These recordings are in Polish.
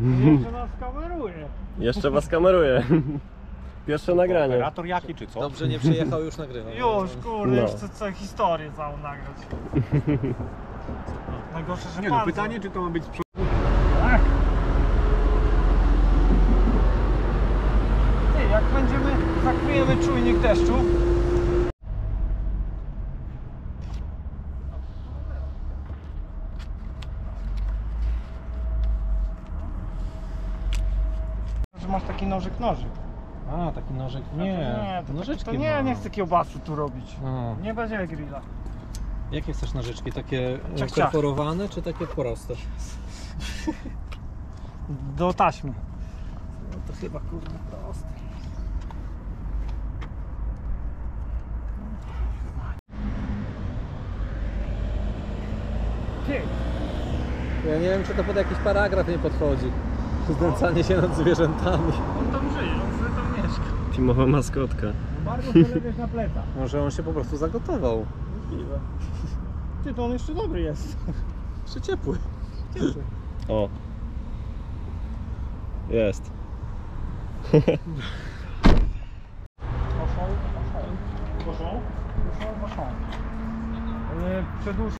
Jeszcze nas kameruje. Jeszcze was kameruję. Pierwsze nagranie. Operator jaki czy co? Dobrze nie przyjechał, już nagrywał. Już, kurde, No. chcę całą historię całą nagrać. Najgorsze, że Nie no, pan pytanie czy to ma być z przodu? Tak. Ty, jak będziemy, zakryjemy czujnik deszczu. Że masz taki nożyk nożyk. Nie, nie to, nożyczki to nie, mam. nie chcę kiełbasu tu robić. A, Nie będzie grilla. jakie chcesz nożyczki? Takie e, Ciach, ciach. perforowane, czy takie proste? Do taśmy. No to chyba kurde proste. Ja nie wiem, czy to pod jakiś paragraf nie podchodzi. Znęcanie się nad zwierzętami. on tam żyje, on sobie tam mieszka. Teamowa maskotka. Bardzo polewiesz na plecach. Może on się po prostu zagotował. Ty, to on jeszcze dobry jest. Jeszcze ciepły. O. Jest. E, Przedłuż...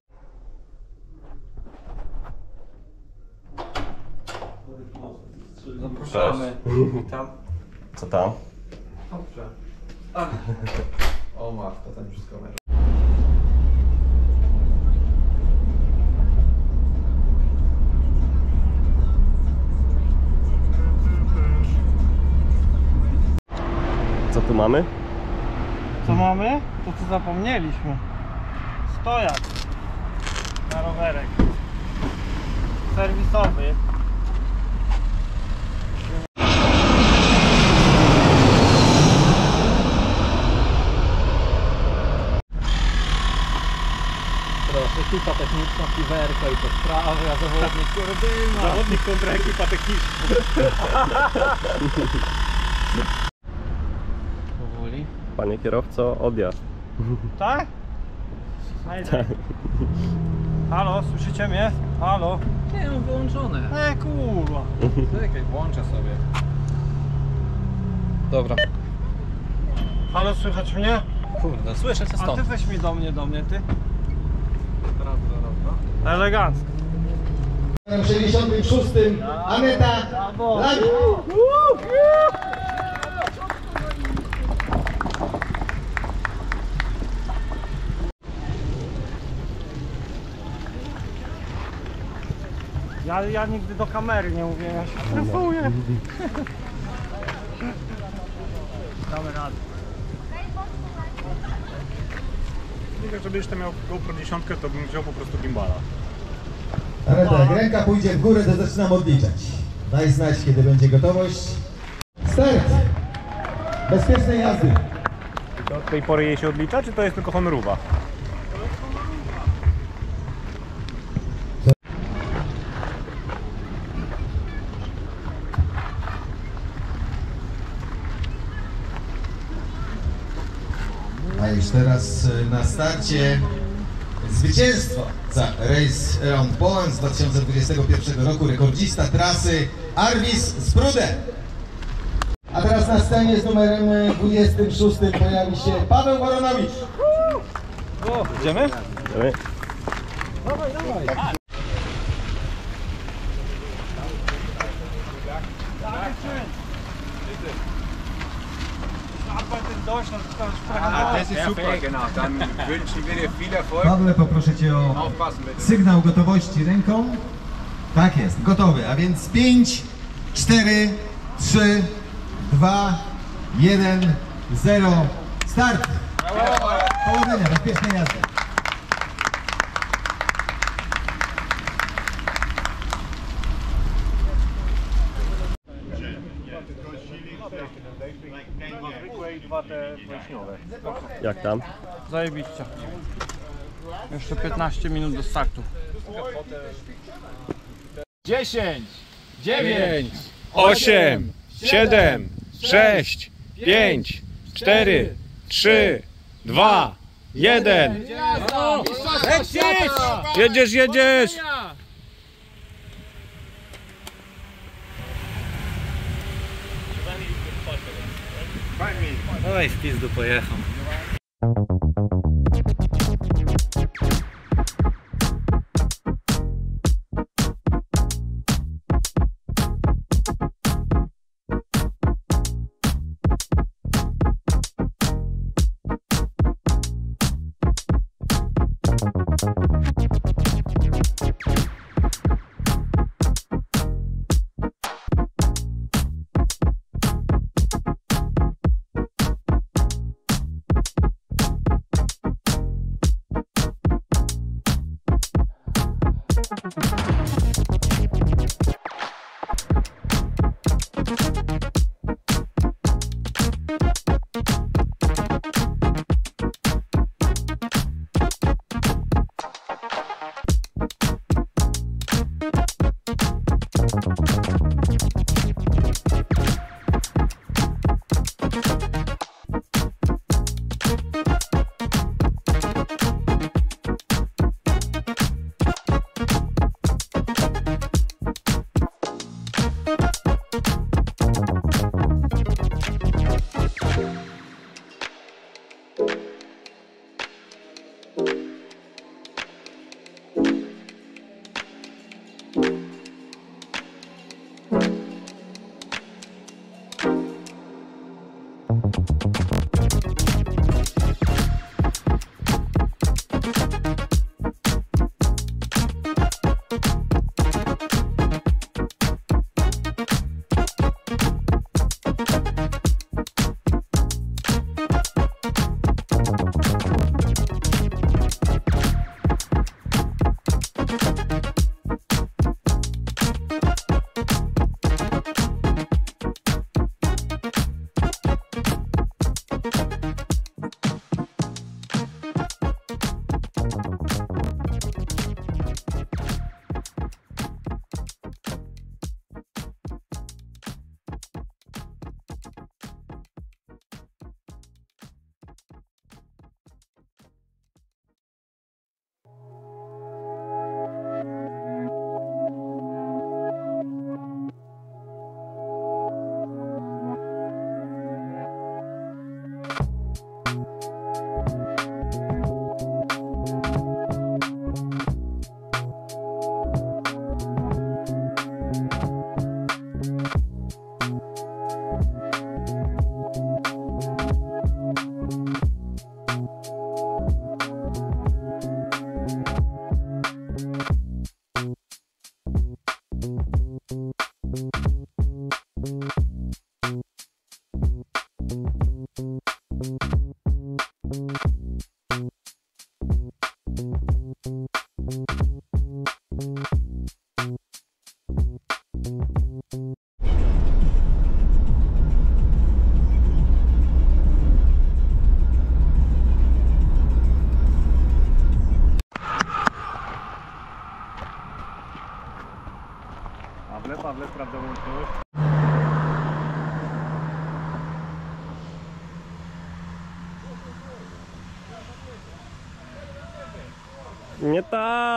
Zapraszamy. Witam. Co tam? Dobrze. O matko, ten wszystko kamerą. Co tu mamy? Co mamy? To co zapomnieliśmy. Stojak. Na rowerek. Serwisowy. Proszę, ekipa techniczna, piwerka i to sprawy, a zawodnik kurdyna. Zawodnik kontra ekipa techniczna. Powoli. Panie kierowco, odjazd. Tak? Tak. Halo, słyszycie mnie? Halo? Nie, mam wyłączone. E kurwa. Czekaj, włączę sobie. Dobra. Halo, słychać mnie? Kurde, słyszę cię A ty stąd. weź mi do mnie, do mnie, ty. Elegancko. W 66 Aneta Lang. Ja, ja nigdy do kamery nie mówię, ja się stresuję. Damy radę. Mówię, żeby jeszcze miał GoPro 10, to bym wziął po prostu gimbala. Aneta, jak ręka pójdzie w górę, to zaczynam odliczać. Daj znać, kiedy będzie gotowość. Start! Bezpiecznej jazdy. I to od tej pory jej się odlicza, czy to jest tylko honorowa? Już teraz e, na starcie zwycięstwo za Race Around Poland z 2021 roku, rekordzista trasy Arvis Sprude. A teraz na scenie z numerem e, 26 pojawi się Paweł Woronowicz. Idziemy? Idziemy? Arbeitet Deutschland, Ah, das ist super. Genau, dann wünschen wir dir viel Erfolg. Pawle, poproszę Cię o sygnał gotowości ręką. Tak jest, gotowy. A więc 5, 4, 3, 2, 1, 0, start! Powodzenia, bezpiecznej jazdy. Jak tam? Zajebiście. Jeszcze 15 minut do startu. 10, 9, 8, 7, 6, 5, 4, 3, 2, 1. Lecisz! Jedziesz, jedziesz! Oj, w pizdu pojechał. Pawle,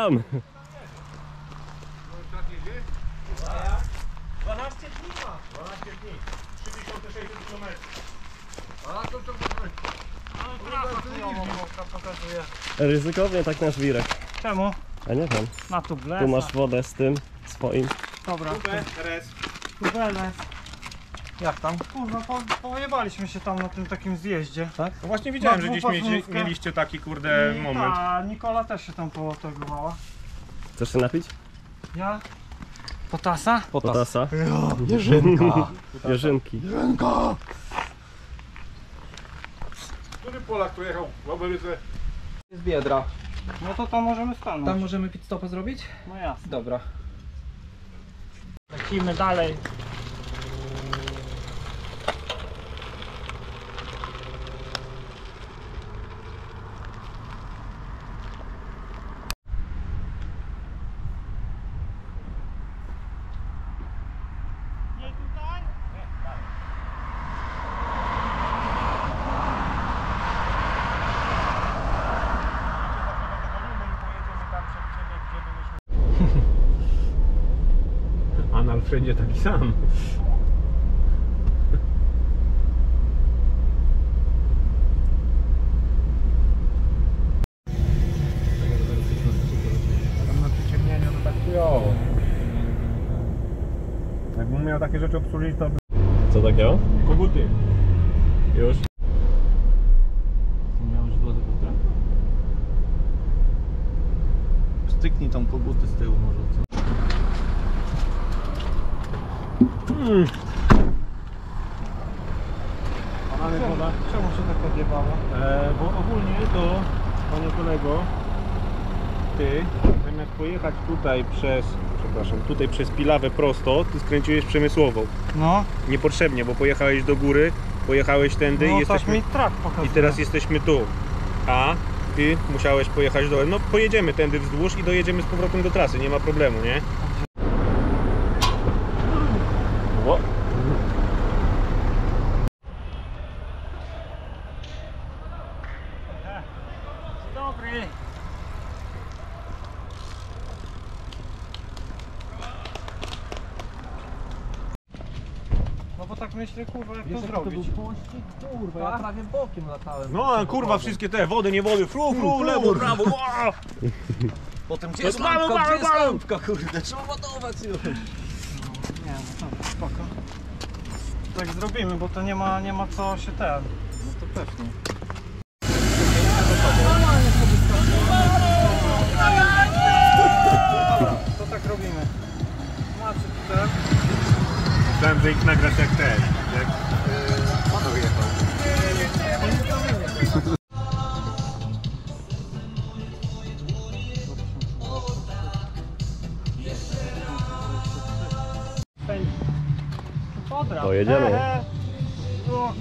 tam! 3600 km. Ryzykownie tak nasz wirek. Czemu? A nie wiem. Na tu bles. Tu masz wodę z tym swoim. Dobra. res. Kubeles. Jak tam? Kurwa, po, pojebaliśmy się tam na tym takim zjeździe. Tak? No właśnie widziałem, że gdzieś dwupasmówkę. mieliście, mieliście taki kurde I moment. ta Nikola też się tam potegowała. Chcesz się napić? Ja? Potasa? Potasa. Jerzynka. Jerzynki. Który Polak tu jechał Ameryce? Jest biedra. No to tam możemy stanąć. Tam możemy pit stopa zrobić? No jasne. Dobra. Lecimy dalej. some. Przez, przepraszam, tutaj przez Pilawę prosto, ty skręciłeś przemysłową. No, Niepotrzebnie, bo pojechałeś do góry, pojechałeś tędy no i tak jesteśmy... mi trak pokazuje. I teraz jesteśmy tu. A ty musiałeś pojechać do. No pojedziemy tędy wzdłuż i dojedziemy z powrotem do trasy, nie ma problemu, nie? O. Dobry. No bo tak myślę, kurwa, jak to zrobić. Kurwa, ja prawie bokiem latałem. No a kurwa wszystkie te wody, nie wody, fru, fru, lewo, prawo, ła! Potem gdzie jest Mamy, lampka, gdzie jest lampka, kurde, trzeba ładować już. Nie, no to spoko. Tak zrobimy, bo to nie ma, nie ma co się ten. No to pewnie. To tak robimy. Macie tutaj. Że ich nagrasz jak ten,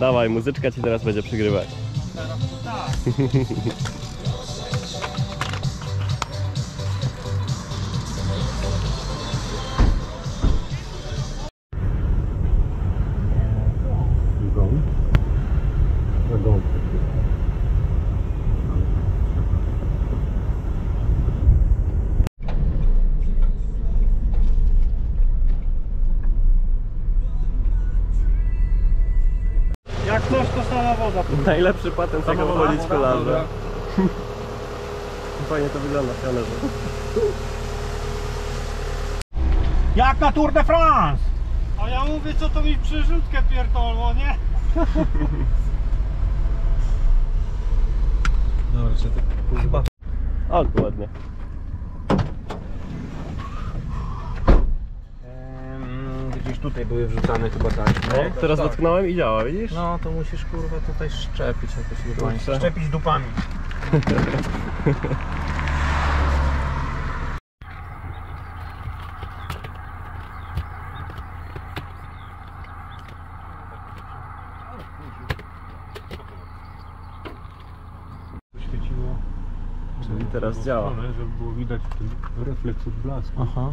Dawaj, muzyczka ci teraz będzie przygrywać. teraz to tak. Najlepszy patent, jak obchodzić woda. Fajnie to wygląda w kamerze. Jak na Tour de France! A ja mówię, co to mi przerzutkę pierdolło, nie? Dobra, czy to kurwa. O, ładnie. Em, Gdzieś tutaj były wrzucane chyba taśmy. O, teraz dotknąłem i działa, widzisz? No to musisz kurwa tutaj szczepić jakoś. Kurczę. Szczepić dupami. Świeciło. Czyli teraz działa. Żeby było widać ten refleks od blasku. Aha.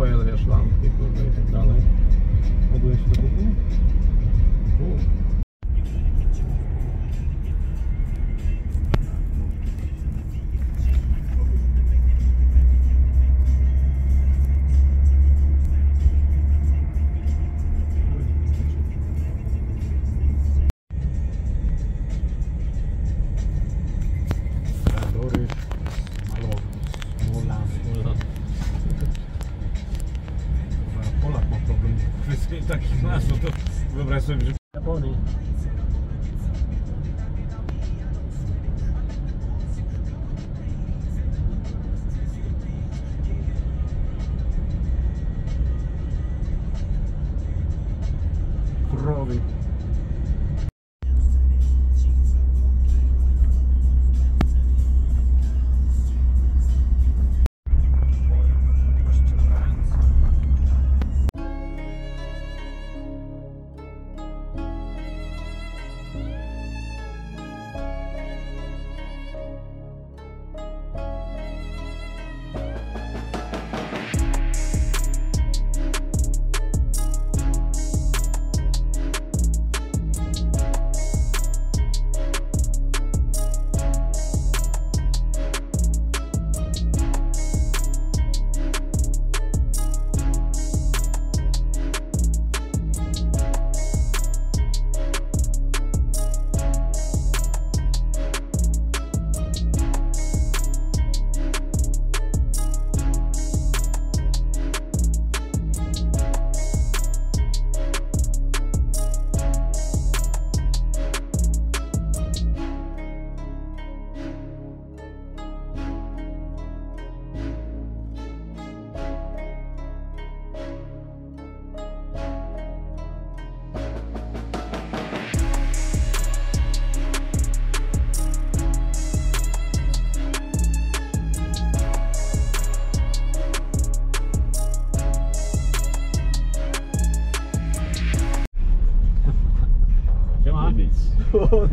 Swoje, wiesz, lampki, kurde i tak dalej. Ładuje się kupu?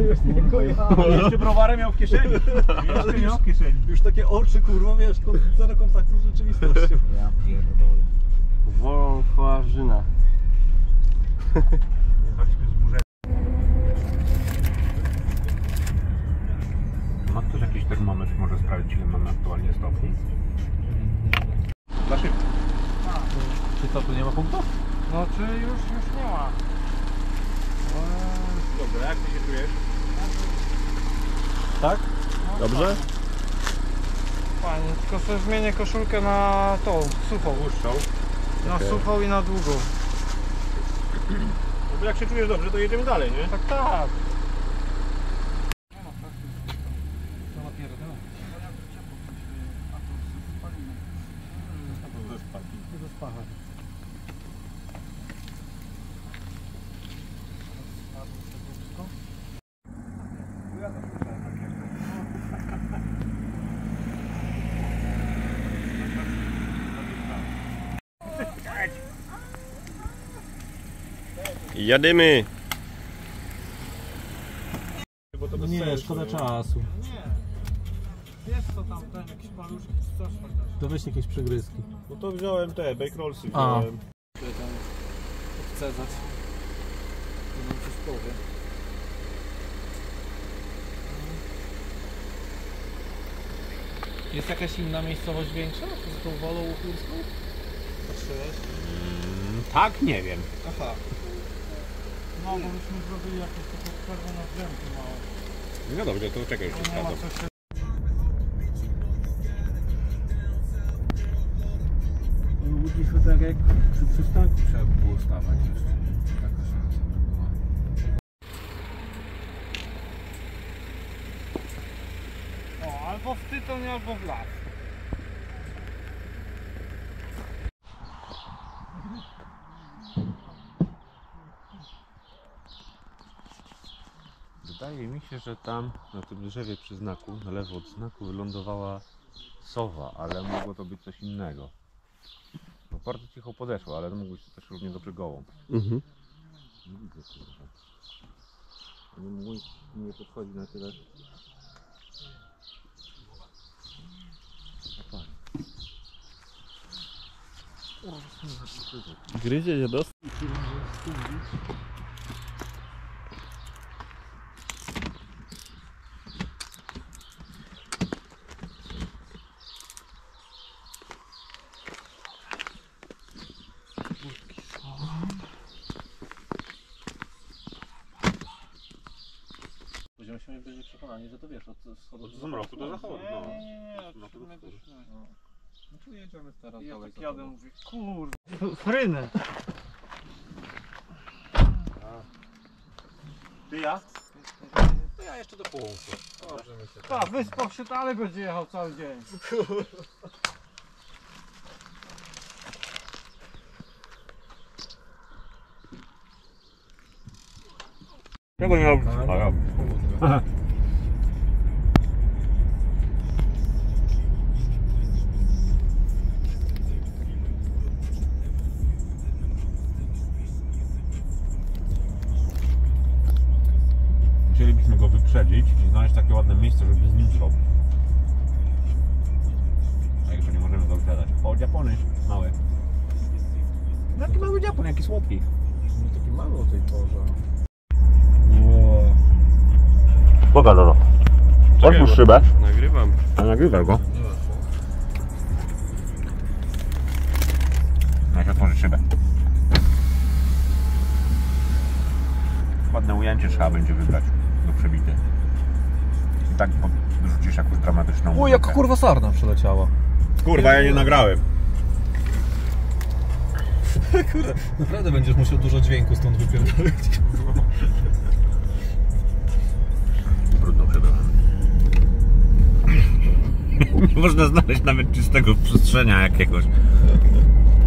Już tylko ja. Jeszcze browarem miał w kieszeni. Jeszcze miał w kieszeni. Już takie oczy, kurwa, wiesz, zero kontaktu z rzeczywistością. Ja pierdolę. Wąchlarzyna. Jechaliśmy z burzem. Ma ktoś jakiś termometr, może sprawdzić ile mamy aktualnie stopni? Dla szybko. Czy co, tu nie ma punktów? No czy już, już nie ma. Dobra, jak ty się czujesz? Tak? Dobrze? Fajnie, tylko sobie zmienię koszulkę na tą, suchą. Dłuższą. Na Okej. suchą i na długą. No bo jak się czujesz dobrze, to jedziemy dalej, nie? Tak, tak. Jadymy! Bo to bez Nie, sensu, szkoda czasu. Nie. Jest to tam ten, jakiś paluszki, coś chociaż. To weź jakieś przegryzki. No to wziąłem te, bake rollsy A. wziąłem. Odcedzać. Nie wiem, coś powiem. Jest jakaś inna miejscowość większa? Z tą wolą uchylską? Patrzyłeś? Tak, nie wiem. Aha. No, bo byśmy zrobili jakieś takie małe. No dobrze, to czekaj, ma sprawdzam. się... Łudziśmy tak jak przy przystanku trzeba było stawać jeszcze. Taka szansa by była. O, albo w tytoń, albo w las. Wydaje mi się, że tam na tym drzewie przy znaku, na lewo od znaku wylądowała sowa, ale mogło to być coś innego. No bardzo cicho podeszła, ale mógł być to też równie dobrze gołą. Mhm. Nie widzę kurwa. Nie mój nie podchodzi na tyle. Opa. Gryzie się dos... Będziemy się przekonani, że to wiesz, od wschodu Od zmroku do zachodu. Nie, No. nie, nie, nie, No od to siódmej do kurwa. siódmej. No tu jedziemy teraz I ja dalej tak za jadę, tobą. mówię, kurde. Frynę. Ty ja? To ja jeszcze do punktu. Dobrze mi się Tak, wyspał się, ale będzie jechał cały dzień. Czego nie robisz? A ja. Nim zrobić. A jakby nie możemy go wyprzedać. O, Japony małe. Jaki mały Japon, jaki słodki. No taki mały o tej porze. Boga do Otwórz szybę. Nagrywam. A nagrywaj go. Jak otworzyć szybę. Ładne ujęcie trzeba będzie wybrać do przebity. I tak dorzucisz jakąś dramatyczną O, jak kurwa sarna przeleciała. Kurwa, ja nie nagrałem. Kurde, naprawdę będziesz musiał dużo dźwięku stąd wypierdolić. Brudną szybę. Można znaleźć nawet czystego przestrzenia jakiegoś.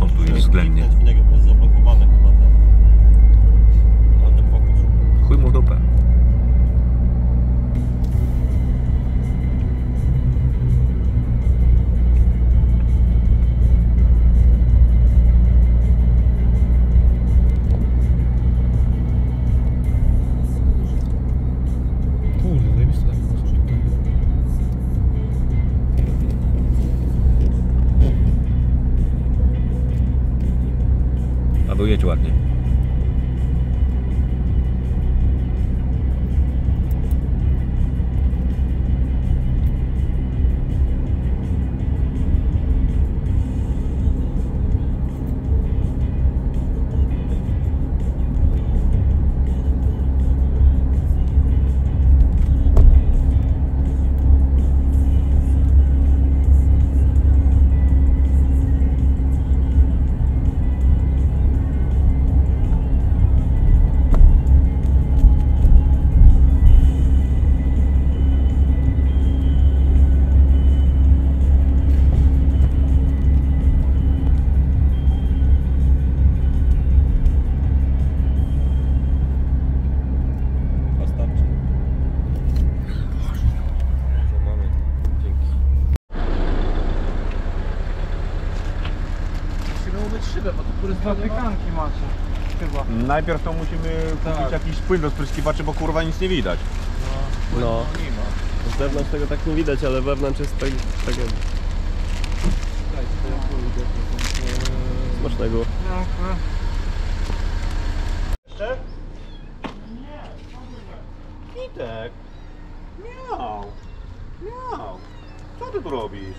O, tu jest względnie. Chuj mu w dupę. Płyn do spryskiwaczy, bo kurwa nic nie widać. No, z zewnątrz tego tak nie widać, ale wewnątrz jest tak, tak smacznego. Jeszcze? Nie. Kitek. Miał. Miał. Co ty tu robisz?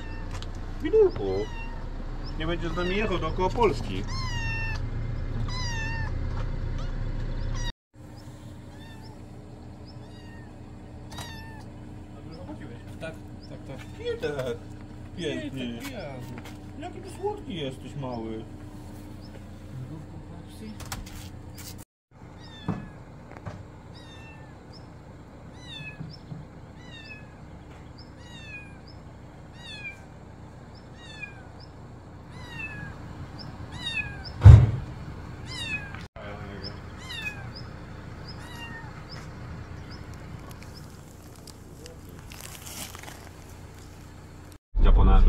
Widulku. Nie będziesz z nami jechał dookoła Polski. Tak, tak, tak. Kitek. Piękny. Jaki ty słodki jesteś mały. Japonami.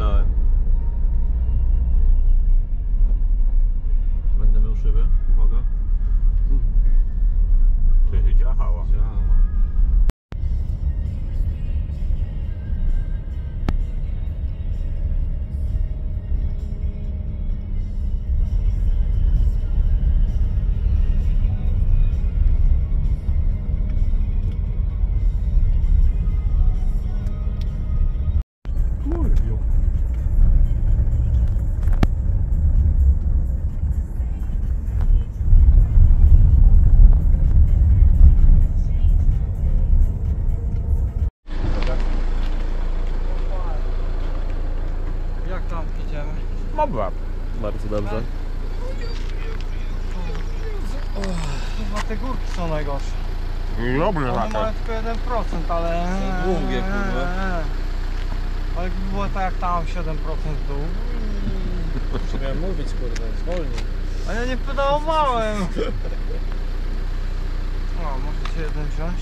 Będę miał szybę. Uwaga. Ty, działa. Kurwiu. W dół. Miałem mówić, kurde, zwolnij. A ja nie pedałowałem. O, możecie jeden wziąć.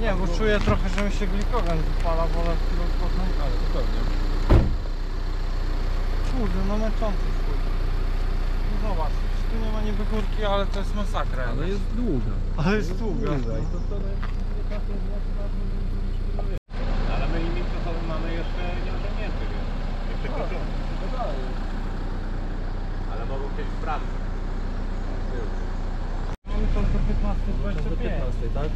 Nie, bo czuję trochę, że mi się glikogen wypala, wolę chwilę odpocząć. Ale to pewnie. Kurde, no męczący chuj. No zobacz, tu nie ma niby górki, ale to jest masakra. Ale jest długa. Ale jest długa. I to wtedy Ale my limit czasowy mamy jeszcze nie osiągnięty, więc nie przekroczony. Ale mogą kiedyś sprawdzić. Mamy to do 15, do 15, tak?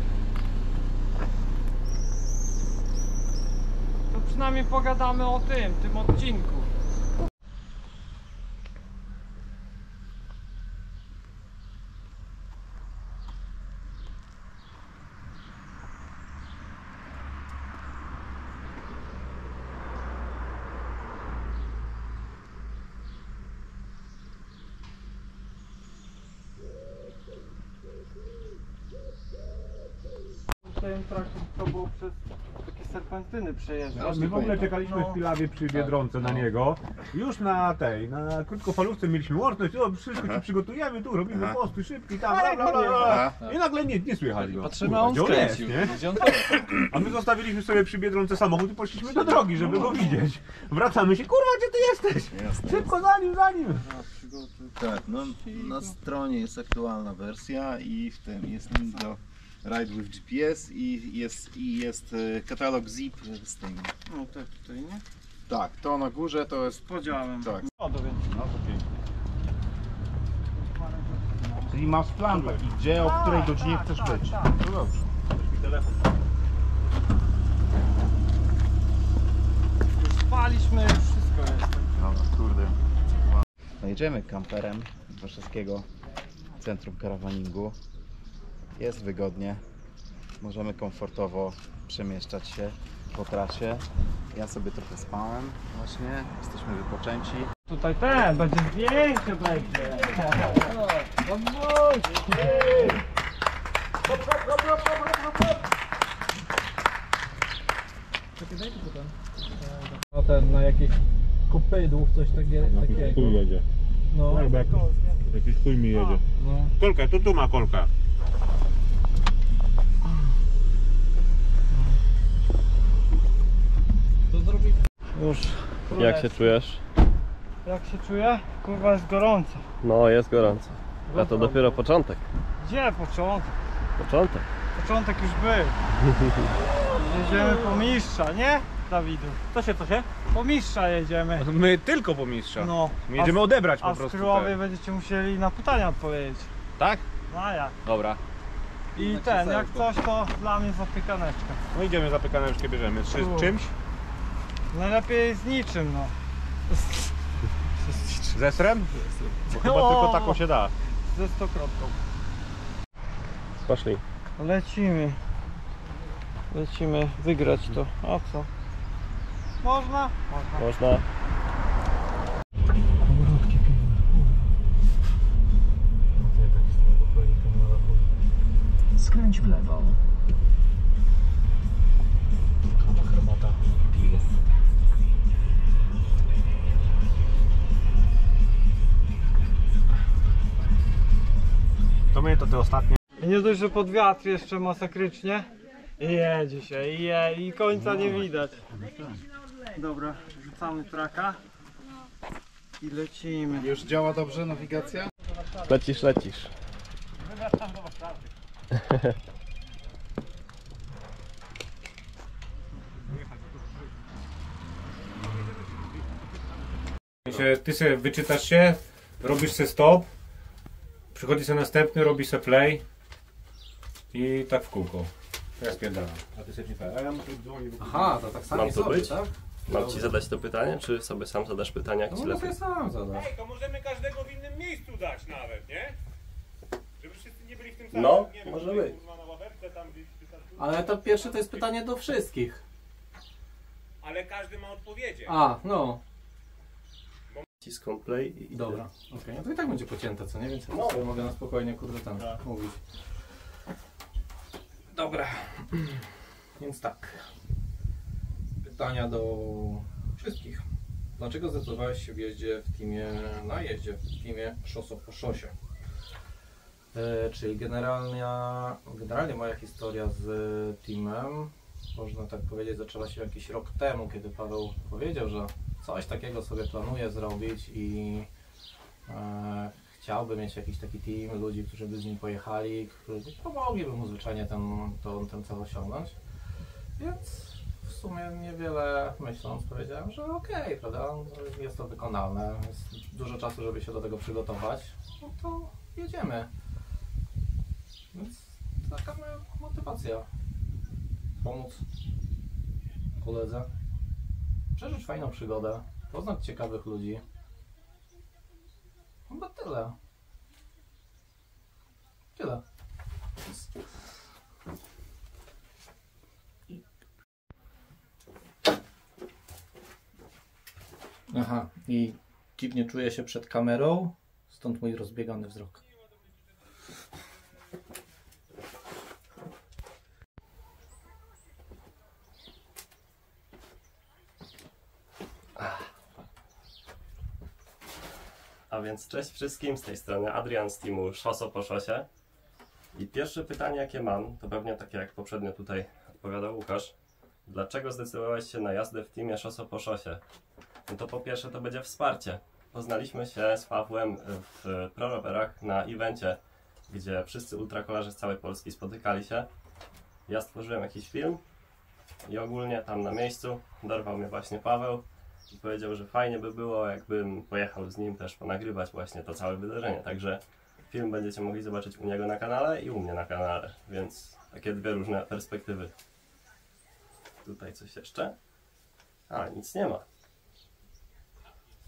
To przynajmniej pogadamy o tym, tym odcinku. Przejeżdżać. My w ogóle czekaliśmy w Pilawie przy Biedronce na niego. Już na tej, na krótkofalówce mieliśmy łączność, o, wszystko ci przygotujemy, tu robimy posty szybki, tam, bla, bla, bla, bla. I nagle nie, nie słychać go. Patrzymy, a on gdzie skręcił. jest, nie? Gdzie on A my zostawiliśmy sobie przy Biedronce samochód i poszliśmy do drogi, żeby go widzieć. Wracamy się, kurwa, gdzie ty jesteś? Szybko za nim, za nim. Tak, no na stronie jest aktualna wersja i w tym jest link do Ride with GPS i jest, i jest e, katalog zip z tym. No tak tutaj, nie? Tak, to na górze to jest... Podziałem. Tak. O, do więc. No to pięknie. Czyli masz plan taki, gdzie, o której godzinie chcesz być. No dobrze. Już spaliśmy, już wszystko jest. Dobra, kurde. No jedziemy kamperem Warszawskiego Centrum Karawaningu. Jest wygodnie. Możemy komfortowo przemieszczać się po trasie. Ja sobie trochę spałem właśnie. Jesteśmy wypoczęci. Tutaj ten, będzie zdjęcie będzie. No ten, na jakichś kopydłów, coś takie, takiego. Chuj jedzie. No, Jakby jakiś, jakiś chuj mi jedzie. no. Kolka, tu tu ma kolka. To zrobi... Już. Jak się czujesz? Jak się czuję? Kurwa jest gorąco. No, jest gorąco. A to dopiero początek. Gdzie początek? Początek. Początek już był. Jedziemy po mistrza, nie? Dawidu. Co się, co się? Po mistrza jedziemy. My tylko po mistrza. No. My jedziemy a, odebrać a po w prostu. Kryłowie te- będziecie musieli na pytania odpowiedzieć. Tak? No a jak? Dobra. I ten, jak coś to dla mnie zapiekaneczka. No idziemy za pykaneczkę bierzemy. Z Tu. Czymś? Najlepiej z niczym, no. Ze srem? Bo chyba O! tylko taką się da. Ze stokrotką. Poszli. Lecimy. Lecimy wygrać to. A co? Można? Można. Można. Skręć w lewo. To my to te ostatnie. I nie dość, że pod wiatr jeszcze masakrycznie. I jedzie się, i, je, i końca nie widać. Dobra, rzucamy traka. I lecimy. Już działa dobrze nawigacja? Lecisz, lecisz. Się, ty sobie wyczytasz się, robisz sobie stop, przychodzi sobie następny, robisz sobie play i tak w kółko. Teraz spierdalam. A ty sobie nie A ja muszę dzwonić. Aha, to tak samo Mam to sobie, być? tak? Mam ci zadać to pytanie, czy sobie sam zadasz pytania, jak No ci mogę lepiej? sobie sam zadać. to możemy każdego w innym miejscu dać nawet, nie? Żeby wszyscy nie byli w tym samym. No, nie może tutaj, być. kurwa, na ławeczce, tam gdzieś, czy tam tu. Ale to pierwsze to jest pytanie do wszystkich. Ale każdy ma odpowiedzi. A, no. Ciską play i Dobra, okej. No to i tak będzie pocięte, co nie? Więc ja No. sobie mogę na spokojnie, kurde, tam mówić. Dobra. Więc tak. Pytania do wszystkich. Dlaczego zdecydowałeś się w jeździe w teamie, na jeździe w teamie Szoso po szosie? E, czyli generalnie, generalnie moja historia z teamem, można tak powiedzieć, zaczęła się jakiś rok temu, kiedy Paweł powiedział, że coś takiego sobie planuje zrobić i e, chciałby mieć jakiś taki team ludzi, którzy by z nim pojechali, którzy pomogliby mu zwyczajnie ten, to, ten cel osiągnąć. Więc w sumie niewiele myśląc powiedziałem, że okej, prawda, jest to wykonalne, jest dużo czasu, żeby się do tego przygotować, no to jedziemy. Więc taka moja motywacja. Pomóc koledze, przeżyć fajną przygodę, poznać ciekawych ludzi. Chyba tyle. Tyle. Aha, i dziwnie czuję się przed kamerą, stąd mój rozbiegany wzrok. A więc cześć wszystkim, z tej strony Adrian z teamu Szoso po Szosie. I pierwsze pytanie jakie mam, to pewnie takie jak poprzednio tutaj odpowiadał Łukasz. Dlaczego zdecydowałeś się na jazdę w teamie Szoso po Szosie? No to po pierwsze to będzie wsparcie. Poznaliśmy się z Pawłem w prorowerach na evencie gdzie wszyscy ultrakolarze z całej Polski spotykali się. Ja stworzyłem jakiś film i ogólnie tam na miejscu dorwał mnie właśnie Paweł i powiedział, że fajnie by było, jakbym pojechał z nim też ponagrywać właśnie to całe wydarzenie. Także film będziecie mogli zobaczyć u niego na kanale i u mnie na kanale, więc takie dwie różne perspektywy. Tutaj coś jeszcze? A, nic nie ma.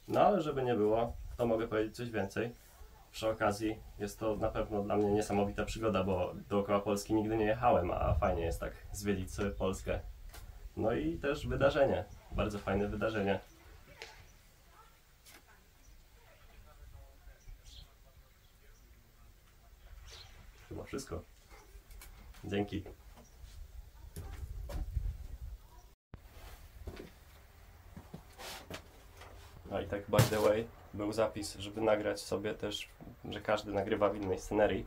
No ale żeby nie było, to mogę powiedzieć coś więcej. Przy okazji jest to na pewno dla mnie niesamowita przygoda, bo dookoła Polski nigdy nie jechałem, a fajnie jest tak zwiedzić sobie Polskę. No i też wydarzenie, bardzo fajne wydarzenie. Wszystko. Dzięki. A i tak by the way, był zapis, żeby nagrać sobie też, że każdy nagrywa w innej scenerii.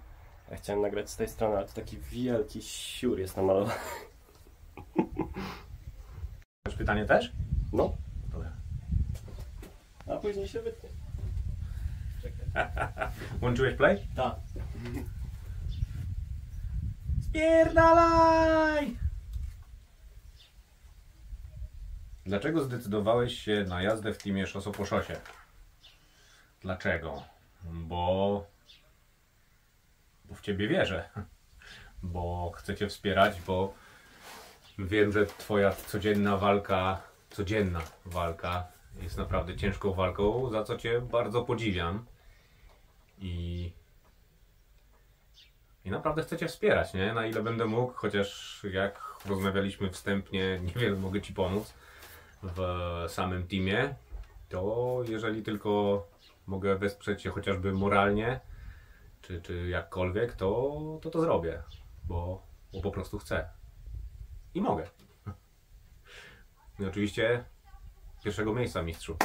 Ja chciałem nagrać z tej strony, ale to taki wielki siur jest namalowany. Masz pytanie też? No, Dobra. a później się wytnie. Włączyłeś play? Tak. Spierdalaj! Dlaczego zdecydowałeś się na jazdę w teamie Szoso po szosie? Dlaczego? Bo... Bo w Ciebie wierzę. Bo chcę Cię wspierać, bo wiem, że Twoja codzienna walka, codzienna walka jest naprawdę ciężką walką, za co Cię bardzo podziwiam. I i naprawdę chcę Cię wspierać, nie? Na ile będę mógł, chociaż jak rozmawialiśmy wstępnie, niewiele mogę Ci pomóc w samym teamie, to jeżeli tylko mogę wesprzeć Cię chociażby moralnie, czy, czy jakkolwiek, to, to to zrobię, bo, bo po prostu chcę. I mogę. I oczywiście pierwszego miejsca mistrzu.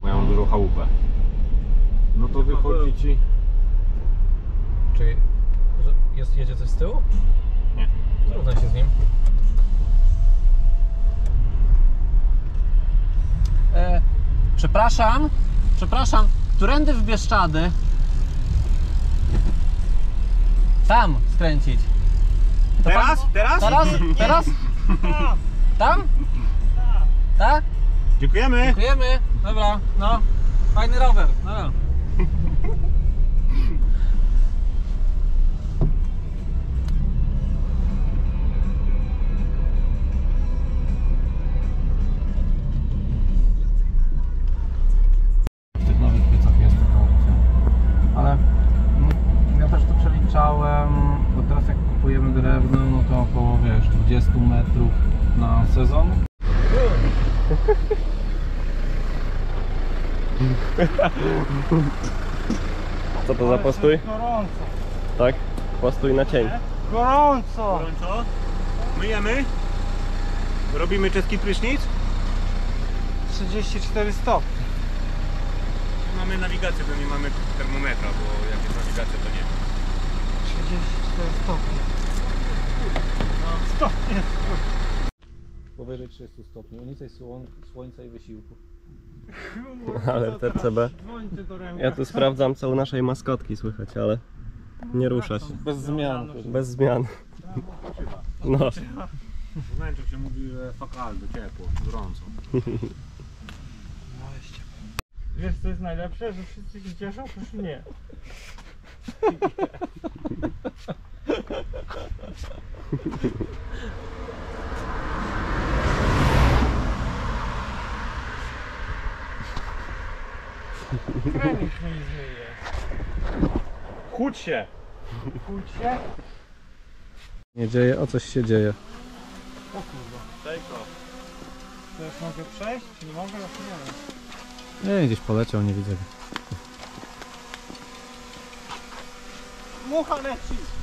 Mają dużą chałupę. No to wychodzi Ci... Czy jest, jedzie coś z tyłu? Nie. Zrównaj się z nim. E, przepraszam, przepraszam, którędy w Bieszczady? Tam skręcić. To Teraz? Teraz? Teraz? Teraz? Tam? Tak? Dziękujemy. Dziękujemy. Dobra, no. Fajny rower. Dobra. Gorąco. Tak? Postój na cień. Gorąco. Gorąco. Myjemy. Robimy czeski prysznic. 34 stopnie. Mamy nawigację, to nie mamy termometra, bo jak jest nawigacja, to nie. 34 stopnie. No, stopnie. Powyżej 30 stopni, unicaj słońca i wysiłku. Ale? TCB. Ja tu sprawdzam co u naszej maskotki słychać, ale nie rusza się. Bez zmian. Bez zmian. No. W Męczach się mówi, fakaldo, ciepło, gorąco. Wiesz co jest najlepsze? Że wszyscy się cieszą, proszę nie. Krenik mi zmyje. Chudź się! Chudź się. Nie dzieje, o coś się dzieje. O kurwa. To już mogę przejść? Czy nie mogę? Nie wiem. Nie, gdzieś poleciał, nie widzę go. Mucha leci!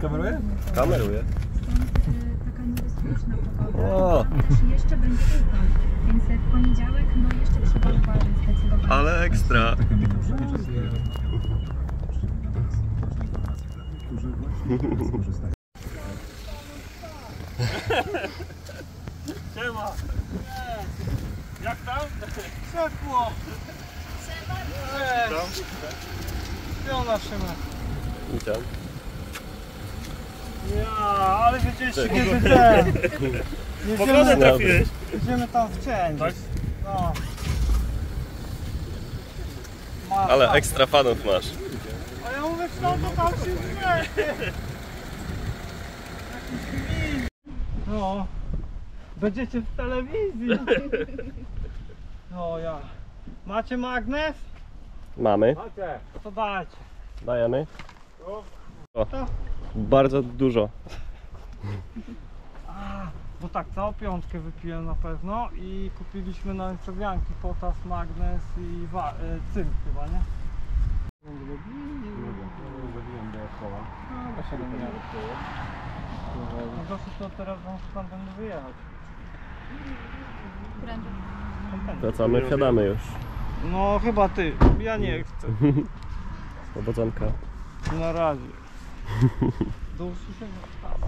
Kameruje? Kameruję. taka niebezpieczna pogoda. O, Też jeszcze będzie więc w poniedziałek no jeszcze trzeba uważać zdecydowanie. ale ekstra. Siema. Jak tam? Ciepło. Cześć. Piona Szymek. Witam. Ja, kiedy ten. Jedziemy, trafiłeś. jedziemy tam w cień. No. Ma, Ale tak. ekstra fanów masz. A ja mówię, co to tam się dzieje? No. Będziecie w telewizji. No ja. Macie magnes? Mamy. Macie. To dajcie. Dajemy. O, To. bardzo dużo. A, bo tak, całą piątkę wypiłem na pewno i kupiliśmy na Instagramki potas, magnes i wa- y, cynk chyba, nie? No dosyć to teraz wam tam będę wyjechać. To co, my wsiadamy już. No chyba ty, ja nie chcę. Powodzonka. Na razie. Do usłyszenia. Jakie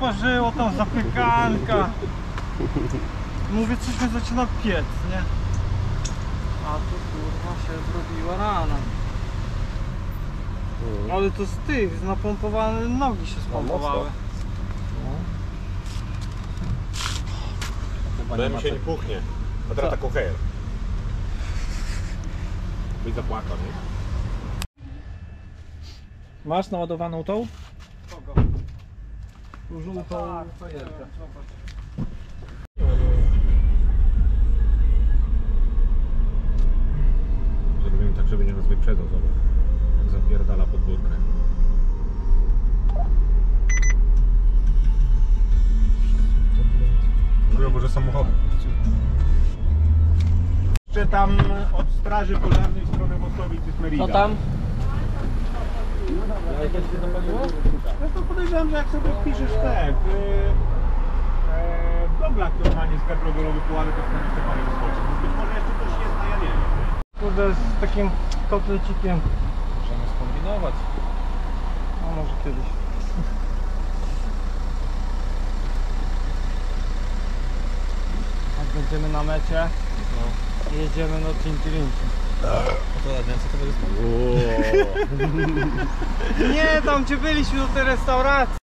nogi odparzyło, tam zapiekanka. Mówię, coś mnie zaczyna piec, nie? A tu kurwa się zrobiła rana. Ale to z tych, z napompowane nogi się spompowały. Wydaje mi się nie puchnie. A teraz taką hejer. Byś zapłakał, nie? Masz naładowaną tą? Żółtą fajerkę. Zrobimy tak, żeby nie nas wyprzedzał, zobacz. Jak zapierdala pod górkę. Chujowo, że samochody. Jeszcze tam od straży pożarnej w stronę Mostowic jest Merida. Co tam? No to podejrzewam, że jak sobie wpiszesz te w e, w goglach normalnie z kadrowy pułany, to wtedy te panie wyskoczy. Być może jeszcze coś jest, a ja nie wiem. Kurde, z takim kotlecikiem. Możemy skombinować. No może kiedyś. Jak będziemy na mecie, jedziemy na Cintirinci. Nie, tam gdzie byliśmy do tej restauracji.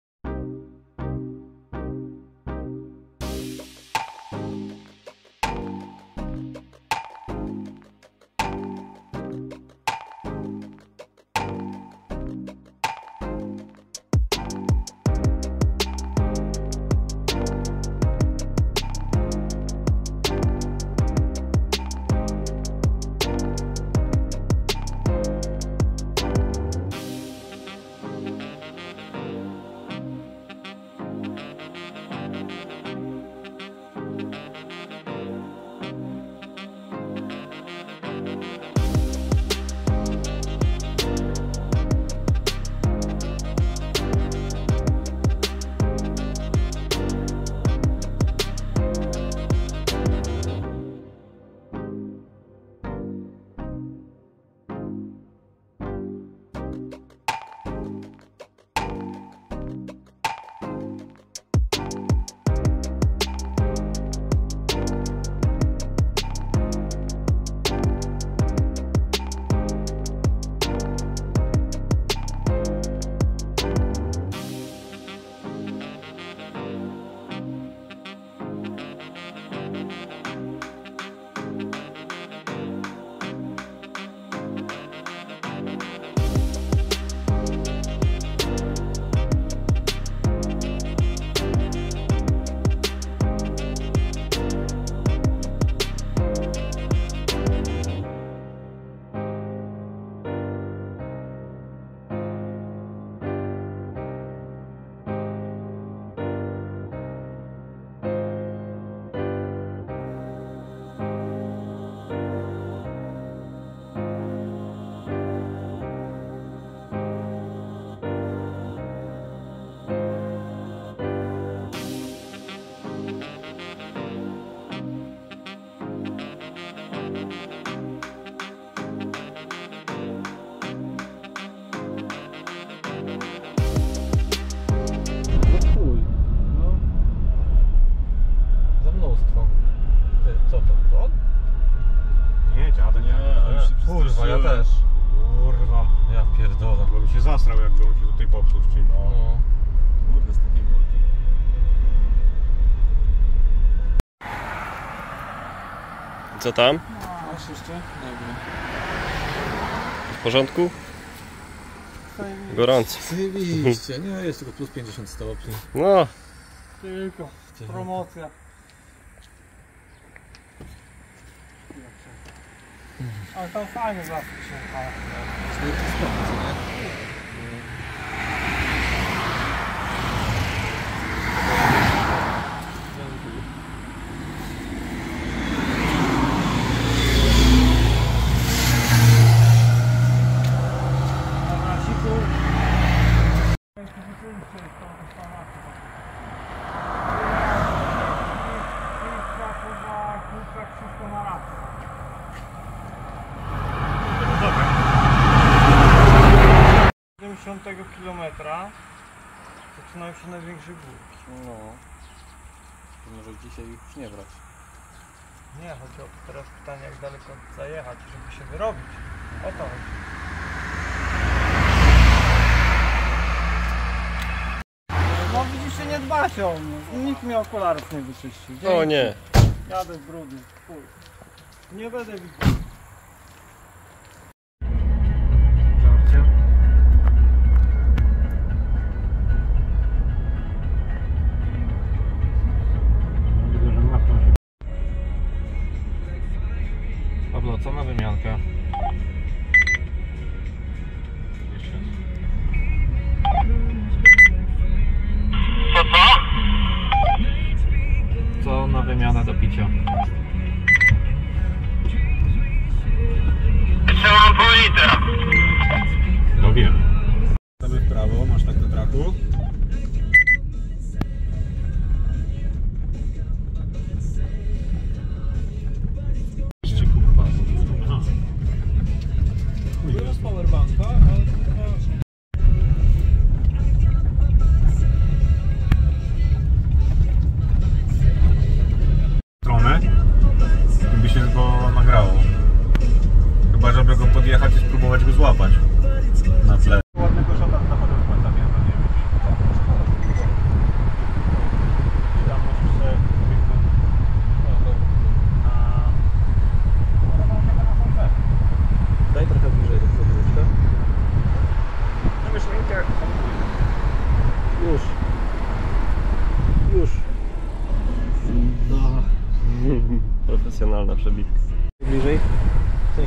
Co tam? Masz jeszcze? Dobra. W porządku? Gorąco. Zajebiście, nie, jest tylko plus 50 stopni. No, Tylko promocja. Ale tam fajnie zawsze się jechało. 40 stopni, co nie? 80 kilometra zaczynają się największe górki. No. To może dzisiaj ich nie brać. Nie, chodzi o to teraz pytanie, jak daleko zajechać, żeby się wyrobić. O to chodzi. No widzicie, nie dba się o mnie. Nikt mi okularów nie wyczyścił. O nie. Jadę brudny. Chuj. Nie będę widział.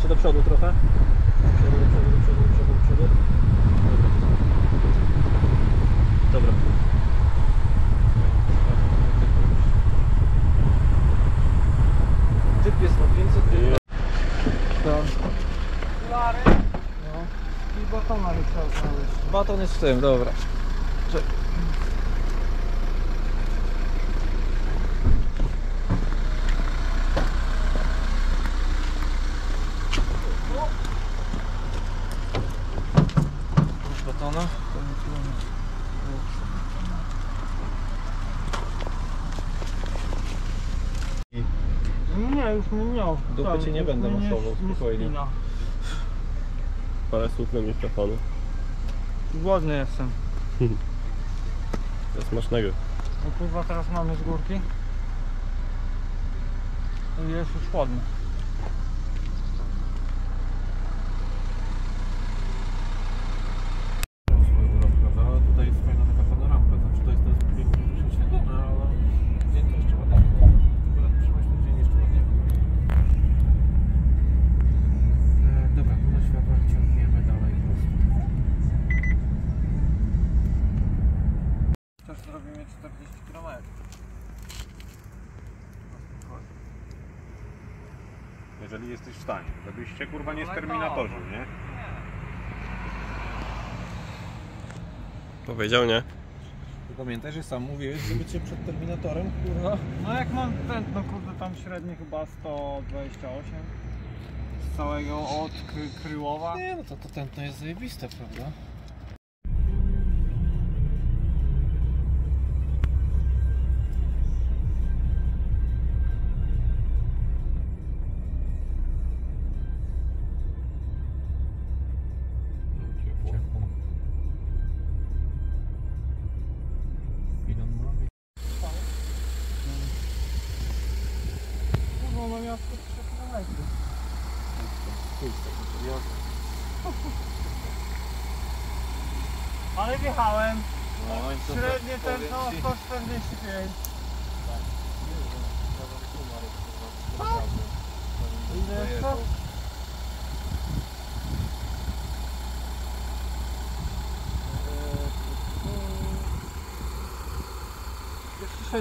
Sensie do przodu trochę. Do przodu, do przodu, do przodu, do przodu, do przodu. Dobra. Typ jest na 500 Okulary. No. I batona mi trzeba znaleźć. Baton jest w tym, dobra. Masz batona? Nie, już mnie miał. Dupy Tak, ci nie będę masował, nie spokojnie. Parę słów na mikrofonu. Głodny jestem. Do smacznego. No kurwa teraz mamy z górki. I jest już chłodny. swojego rozprawa, ale tutaj jest fajna taka panoramka, znaczy to jest teraz pięknie prześwietlone, ale dzień to jeszcze ładnie było. Akurat przemyślny dzień jeszcze ładnie było. E, dobra, tu na światłach ciągniemy dalej prosto. Też zrobimy 40 km. Jeżeli jesteś w stanie, żebyście kurwa nie z Ale terminatorzy, nie? Powiedział nie? Pamiętaj, że sam mówiłeś, żeby cię przed Terminatorem, kurwa. No jak mam tętno kurde tam średnie chyba 128 z całego od Kry- Kryłowa. Nie, no to, to tętno jest zajebiste, prawda?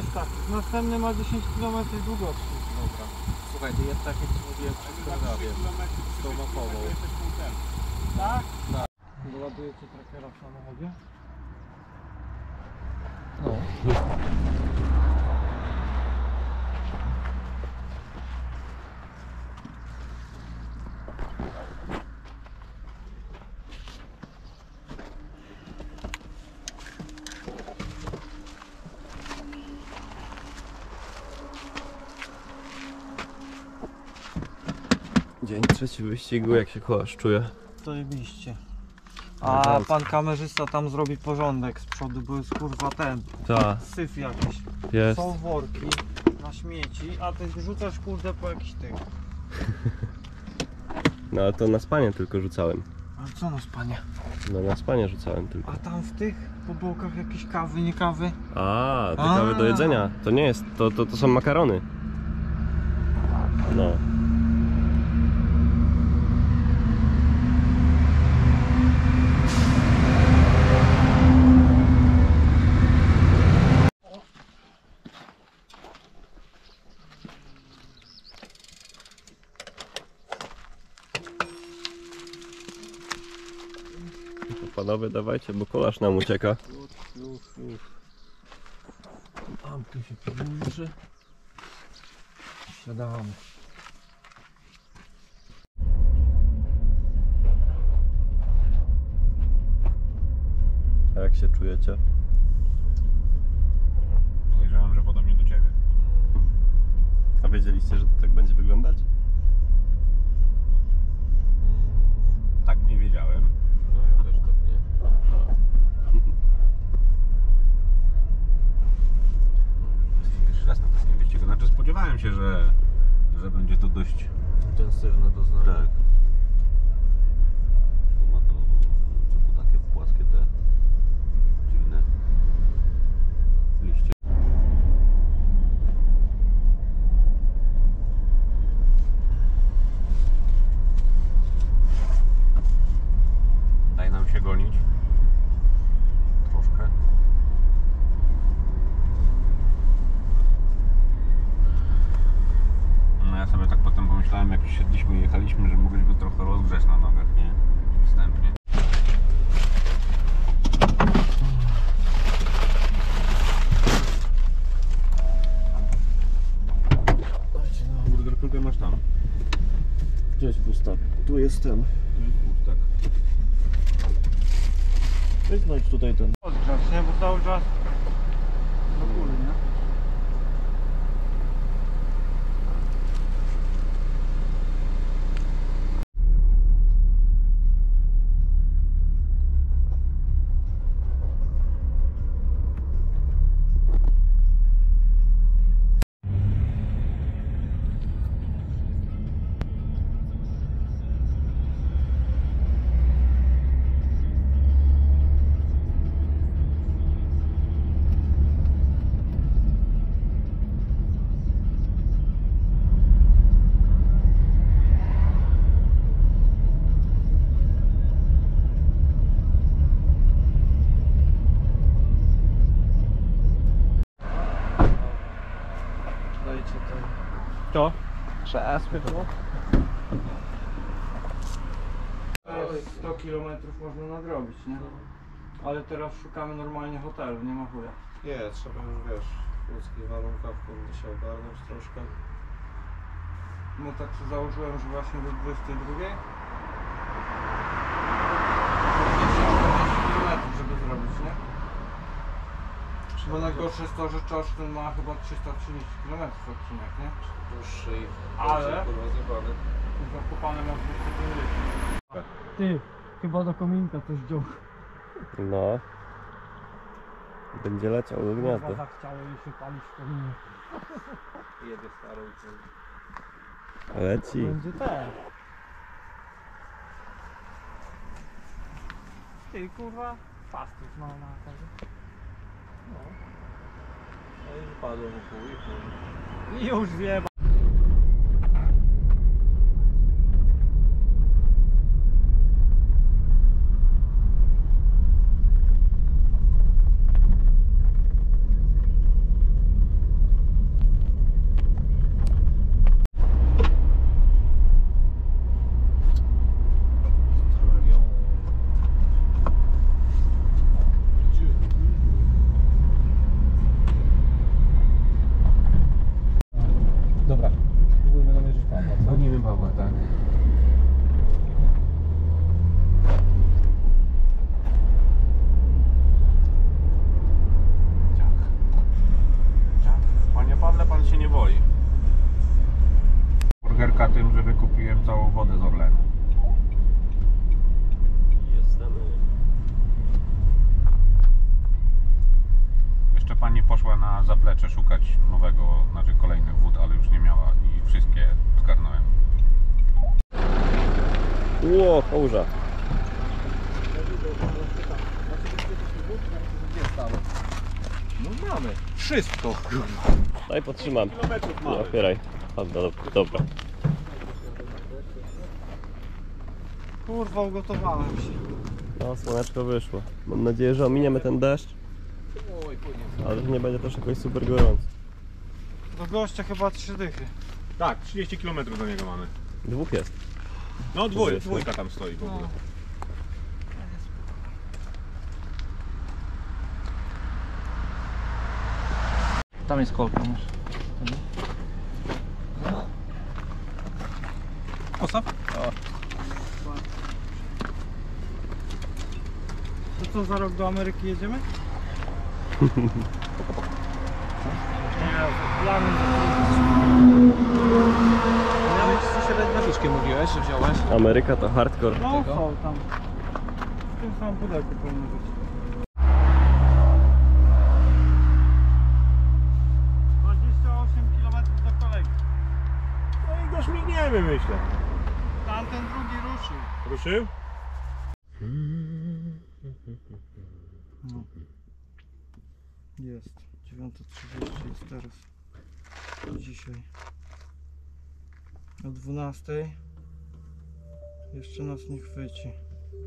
300. Następny ma 10 km długości. Dobra. Słuchajcie, jest tak jak ci mówiłem przed Krawiem. Z tą mapową. Tak? Tak. Doładujecie trackera w samochodzie? No. Dzień trzeci wyścigu, jak się kołasz czuje? Zajebiście. No A pan kamerzysta tam zrobi porządek z przodu, bo jest kurwa ten Tak, syf jakiś. jest. Są worki na śmieci, a ty rzucasz kurde po jakiś tych. No ale to na spanie tylko rzucałem. Ale co no panie? No na spanie rzucałem tylko. A tam w tych po bokach jakieś kawy, nie kawy? A, te A. kawy do jedzenia. To nie jest, to, to, to są makarony. No. Panowie dawajcie, bo kolarz nam ucieka. Już, już. Tam tu się podłuży. Siadamy. A jak się czujecie? Krzesły było. 100 km można nadrobić, nie? Ale teraz szukamy normalnie hotelu, nie ma chuja. Nie, trzeba już wiesz, w ludzkich warunkach powinno się ogarnąć troszkę. No tak sobie założyłem, że właśnie do 22 km, żeby zrobić, nie? Bo najgorsze jest to, że Czaszyn ma chyba 330 km odcinek, nie? Dłuższy i Ale- kurwa zjebany. Zakopane ma 250. Ty, chyba do kominka coś wziął. No. Będzie leciał do gniazda. Chyba zachciało jej się palić w kominie. Jedzie starą Leci. Będzie ten. ty kurwa fastów no na każdy. No i wypadło mu pół i pół. I już wie. Dobra, spróbujmy namierzyć Pawła, co? Gonimy Pawła, tak. Panie Pawle, pan się nie boi. Burgerka tym, że wykupiłem całą wodę z Orlenu. Jestem. Jeszcze pani poszła na zaplecze szukać nowego, znaczy kolejnych wód, ale już nie miała i wszystkie zgarnąłem. Ło, kałuża. No mamy. Wszystko. Daj potrzymam. Nie otwieraj. Dobra, dobra. Kurwa ugotowałem się. No, słoneczko wyszło. Mam nadzieję, że ominiemy ten deszcz. Ale nie będzie też jakoś super gorąco. Do gościa chyba trzy dychy. Tak, 30 km do niego mamy. Dwóch jest. No dwój, Jest, dwójka tam stoi w ogóle. No. Tam jest kolka. masz. Postaw. To co za rok do Ameryki jedziemy? Nie, plany Miałeś mówiłeś, że wziąłeś? Ameryka to hardcore. No Tego? tam. W tym samym pudełku powinno być. 28 km. No i go śmigniemy myślę. Ruszył. Ruszył? Jest. 9.30 jest teraz. Dzisiaj. O 12.00 jeszcze nas nie chwyci.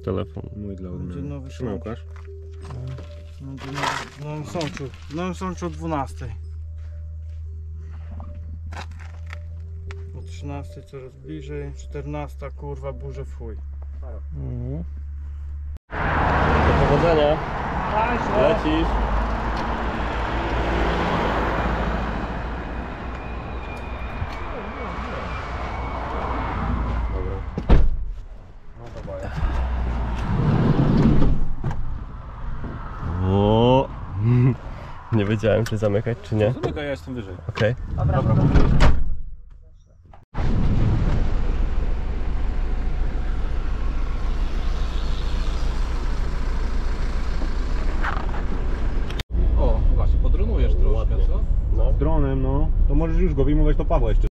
Telefon. Mój dla Będzie nowy Trzymaj. Łukasz. Będzie nowy, w Nowym Sączu. W Nowym Sączu o 12.00. O 13.00 coraz bliżej. 14.00 kurwa burze w chuj. Mhm. Do powodzenia. Lecisz. O, Nie wiedziałem czy zamykać czy nie. Zamykaj, ja jestem wyżej. Okej. O, właśnie, podronujesz troszkę, co? No. Dronem, no. To możesz już go wyjmować to Pawła jeszcze.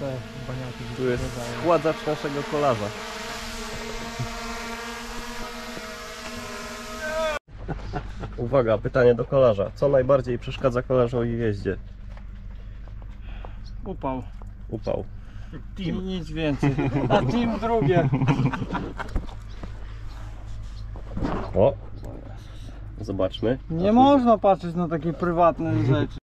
Te, baniaki Tu jest wyglądają. chładzacz naszego kolarza. Uwaga, pytanie do kolarza. Co najbardziej przeszkadza kolarzowi w jeździe? Upał. Upał. I nic więcej. A team drugie. O! Zobaczmy. Nie można patrzeć na takie prywatne rzeczy.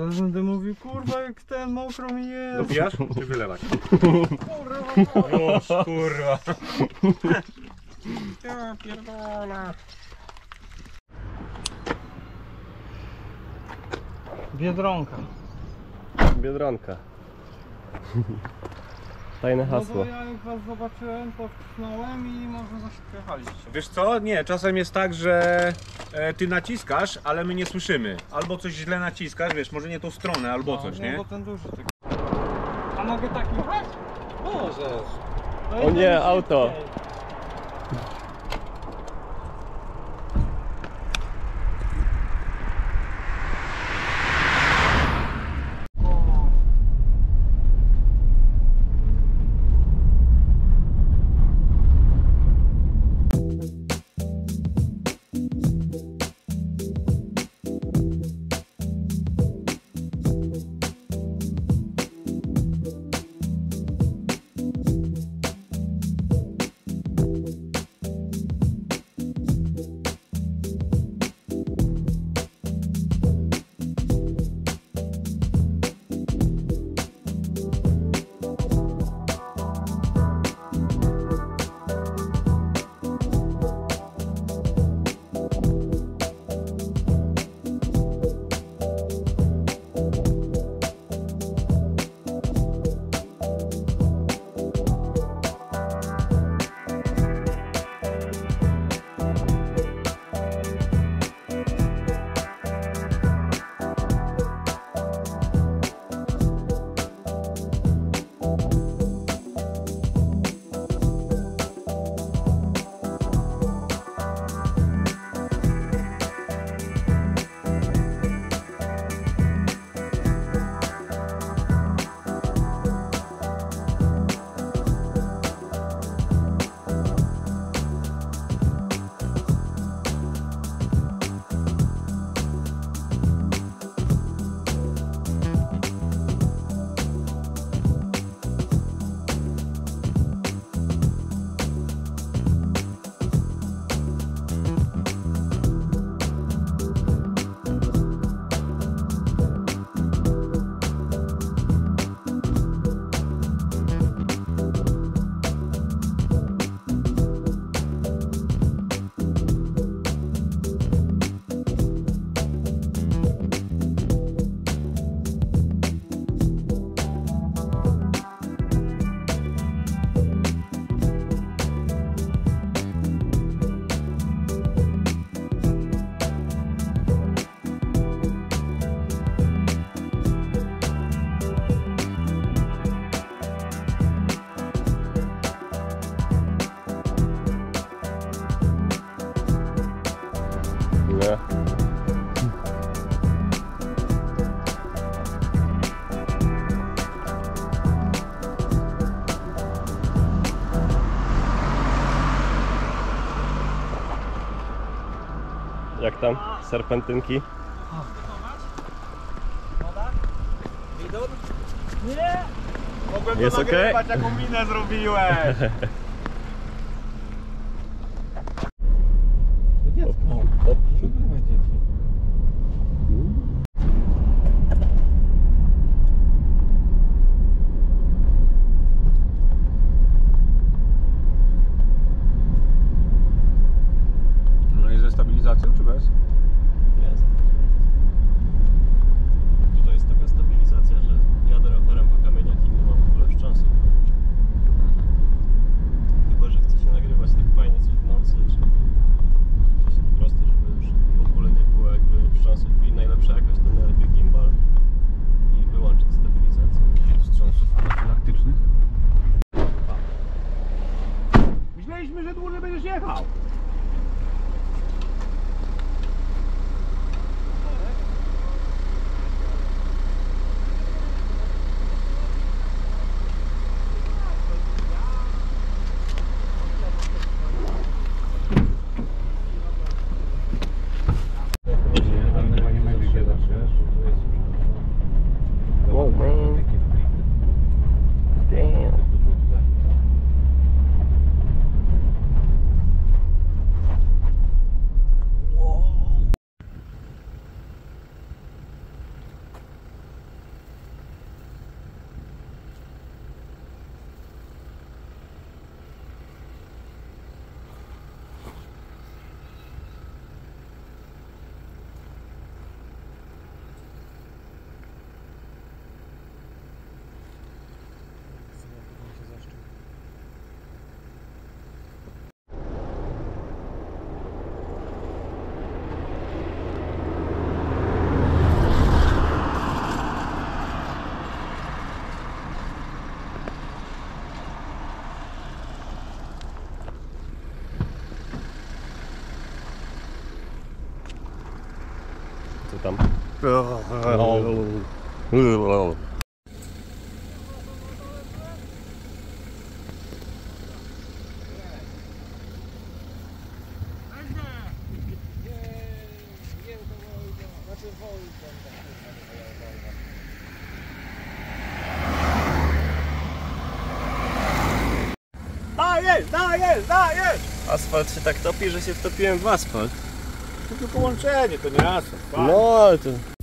Zaraz będę mówił, kurwa jak ten mokro mi jest. Dopijasz czy wylewać? Kurwa, Już, kurwa. ja pierdolę. Biedronka. Biedronka. Tajne No hasło. bo ja jak was zobaczyłem, to wcisnąłem i może zaśpiewaliście. Wiesz co? Nie, czasem jest tak, że e, ty naciskasz, ale my nie słyszymy. Albo coś źle naciskasz, wiesz, może nie tą stronę, albo coś, no, nie? bo ten duży taki. A mogę tak jechać? Możesz. No i O nie, auto. Serpentynki? Nie! Mogłem Jest to nagrywać, jaką minę zrobiłeś. tam? Dajesz, dajesz, dajesz! Asfalt się tak topi, że się wtopiłem w asfalt. Tylko połączenie, to nie asfalt.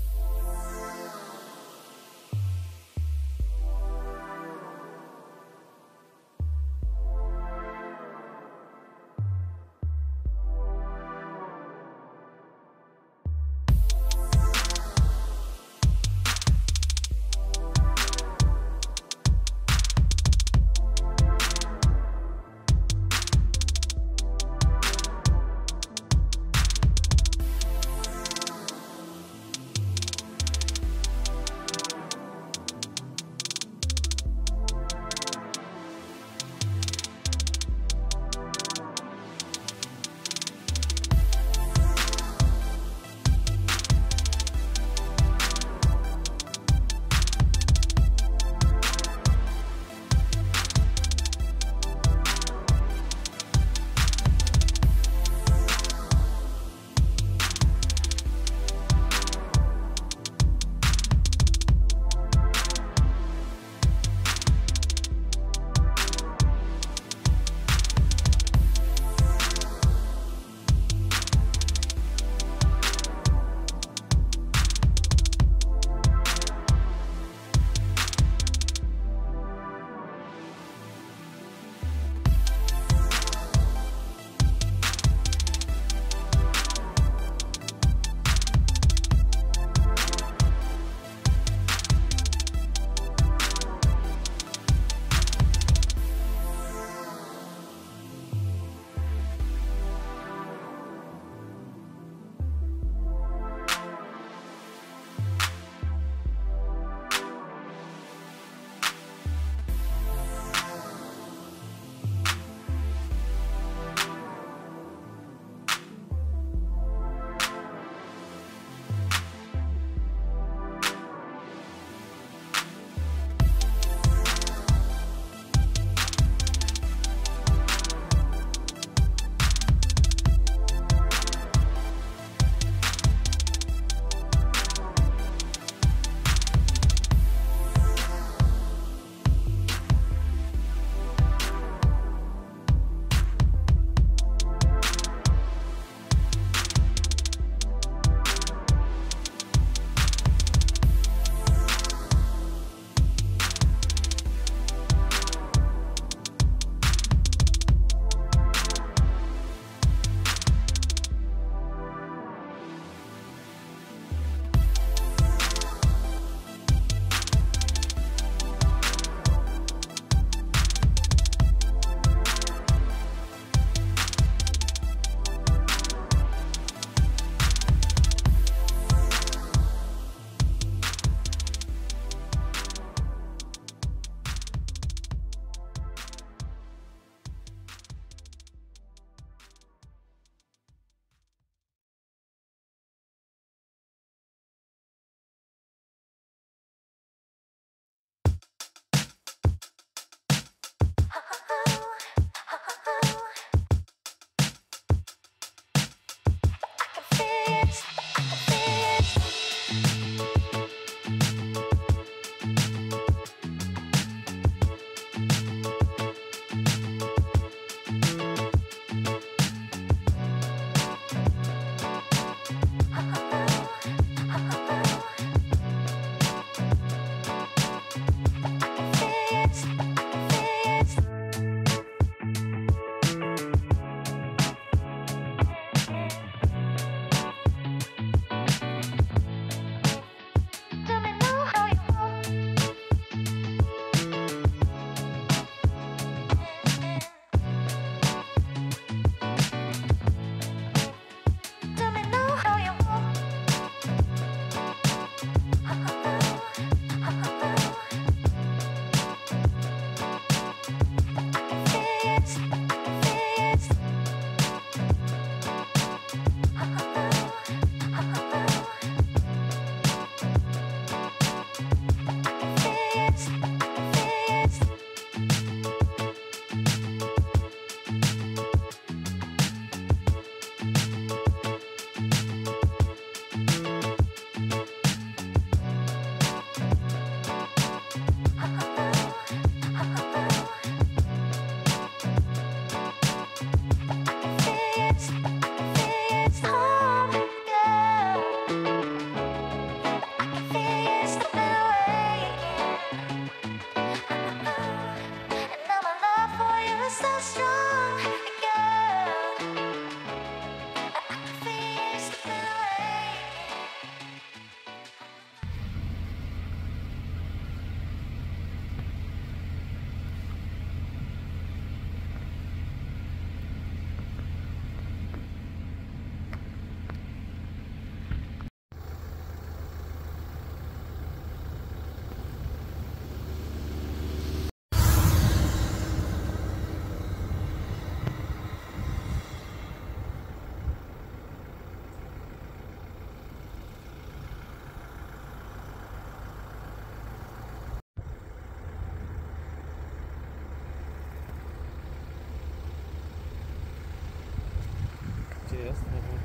Jest?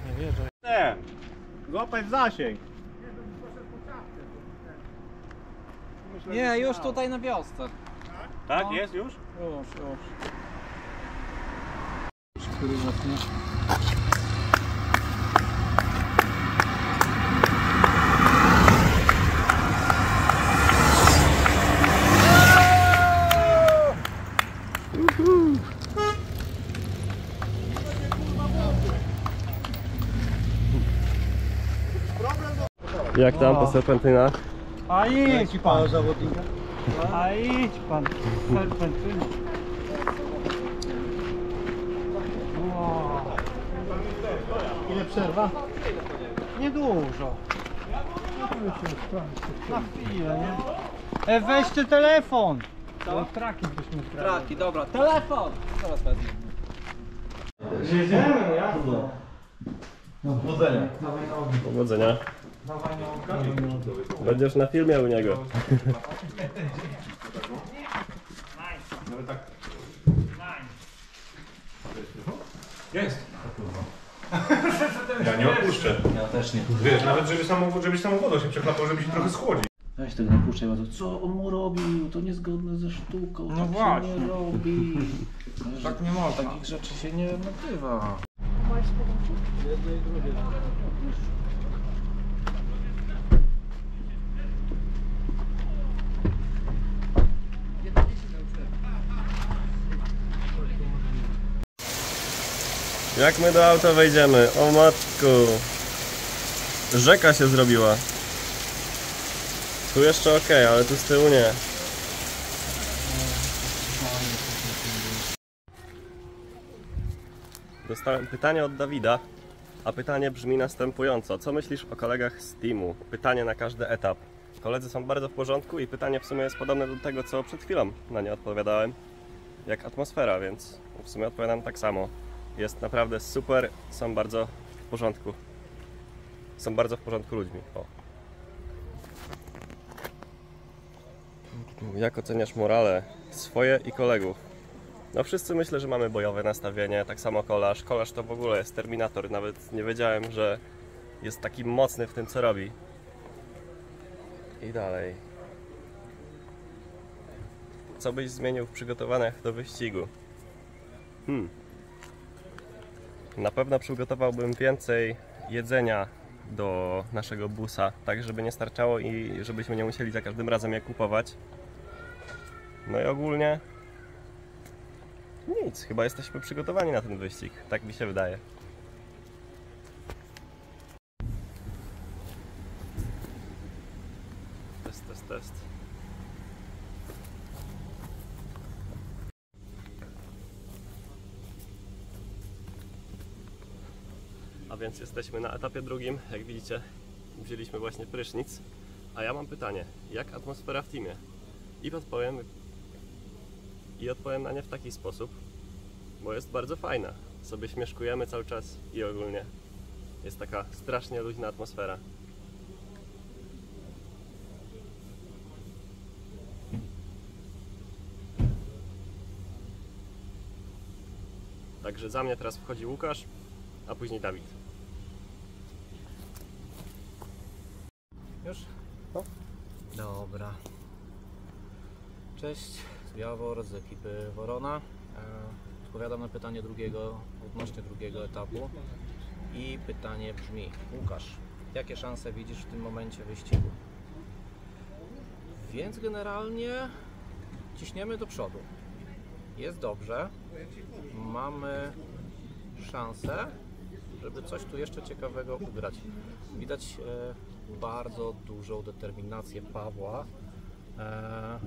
Nie, nie wierzę. Nie, złapaj w zasięg. Nie, już tutaj na wiosce. Tak, No. jest już? Już, już. Który zetnie? Jak tam po serpentyna? A idź pan. zawodnika. A idź pan. Serpentyna. Ile przerwa? Niedużo. Na chwilę, nie? E, weźcie telefon. Co? Traki byśmy zgrali. Traki, dobra. Telefon! Zaraz wezmę. Jedziemy, no jasno. Powodzenia. Powodzenia. Będziesz na filmie u niego. Jest. Ja nie odpuszczę. Ja też nie. Wiesz, nawet żeby samochód, żebyś samochodu się przechlapał, żeby się trochę schłodzić. Weź tego nie puszczaj, bo to co on mu robił? To niezgodne ze sztuką. No tak właśnie. się nie robi. Tak nie można. Takich rzeczy się nie nagrywa. Jak my do auta wejdziemy? O matku. Rzeka się zrobiła. Tu jeszcze ok, ale tu z tyłu nie. Dostałem pytanie od Dawida, a pytanie brzmi następująco. Co myślisz o kolegach z teamu? Pytanie na każdy etap. Koledzy są bardzo w porządku i pytanie w sumie jest podobne do tego, co przed chwilą na nie odpowiadałem. Jak atmosfera, więc w sumie odpowiadam tak samo. Jest naprawdę super, są bardzo w porządku. Są bardzo w porządku ludźmi. O. Jak oceniasz morale swoje i kolegów? No wszyscy myślę, że mamy bojowe nastawienie, tak samo kolarz. Kolarz to w ogóle jest terminator, nawet nie wiedziałem, że jest taki mocny w tym co robi. I dalej. Co byś zmienił w przygotowaniach do wyścigu? Hmm. Na pewno przygotowałbym więcej jedzenia do naszego busa, tak żeby nie starczało i żebyśmy nie musieli za każdym razem je kupować. No i ogólnie nic, chyba jesteśmy przygotowani na ten wyścig, tak mi się wydaje. Test, test, test. A więc jesteśmy na etapie drugim. Jak widzicie, wzięliśmy właśnie prysznic. A ja mam pytanie, jak atmosfera w teamie? I odpowiem, i odpowiem na nie w taki sposób, bo jest bardzo fajna. Sobie śmieszkujemy cały czas i ogólnie jest taka strasznie luźna atmosfera. Także za mnie teraz wchodzi Łukasz, a później Dawid. Już? Dobra. Cześć, Jawor z ekipy Worona. E, Odpowiadam na pytanie drugiego, odnośnie drugiego etapu. I pytanie brzmi, Łukasz, jakie szanse widzisz w tym momencie wyścigu? Więc generalnie ciśniemy do przodu. jest dobrze. Mamy szansę, żeby coś tu jeszcze ciekawego ugrać. Widać e, bardzo dużą determinację Pawła e,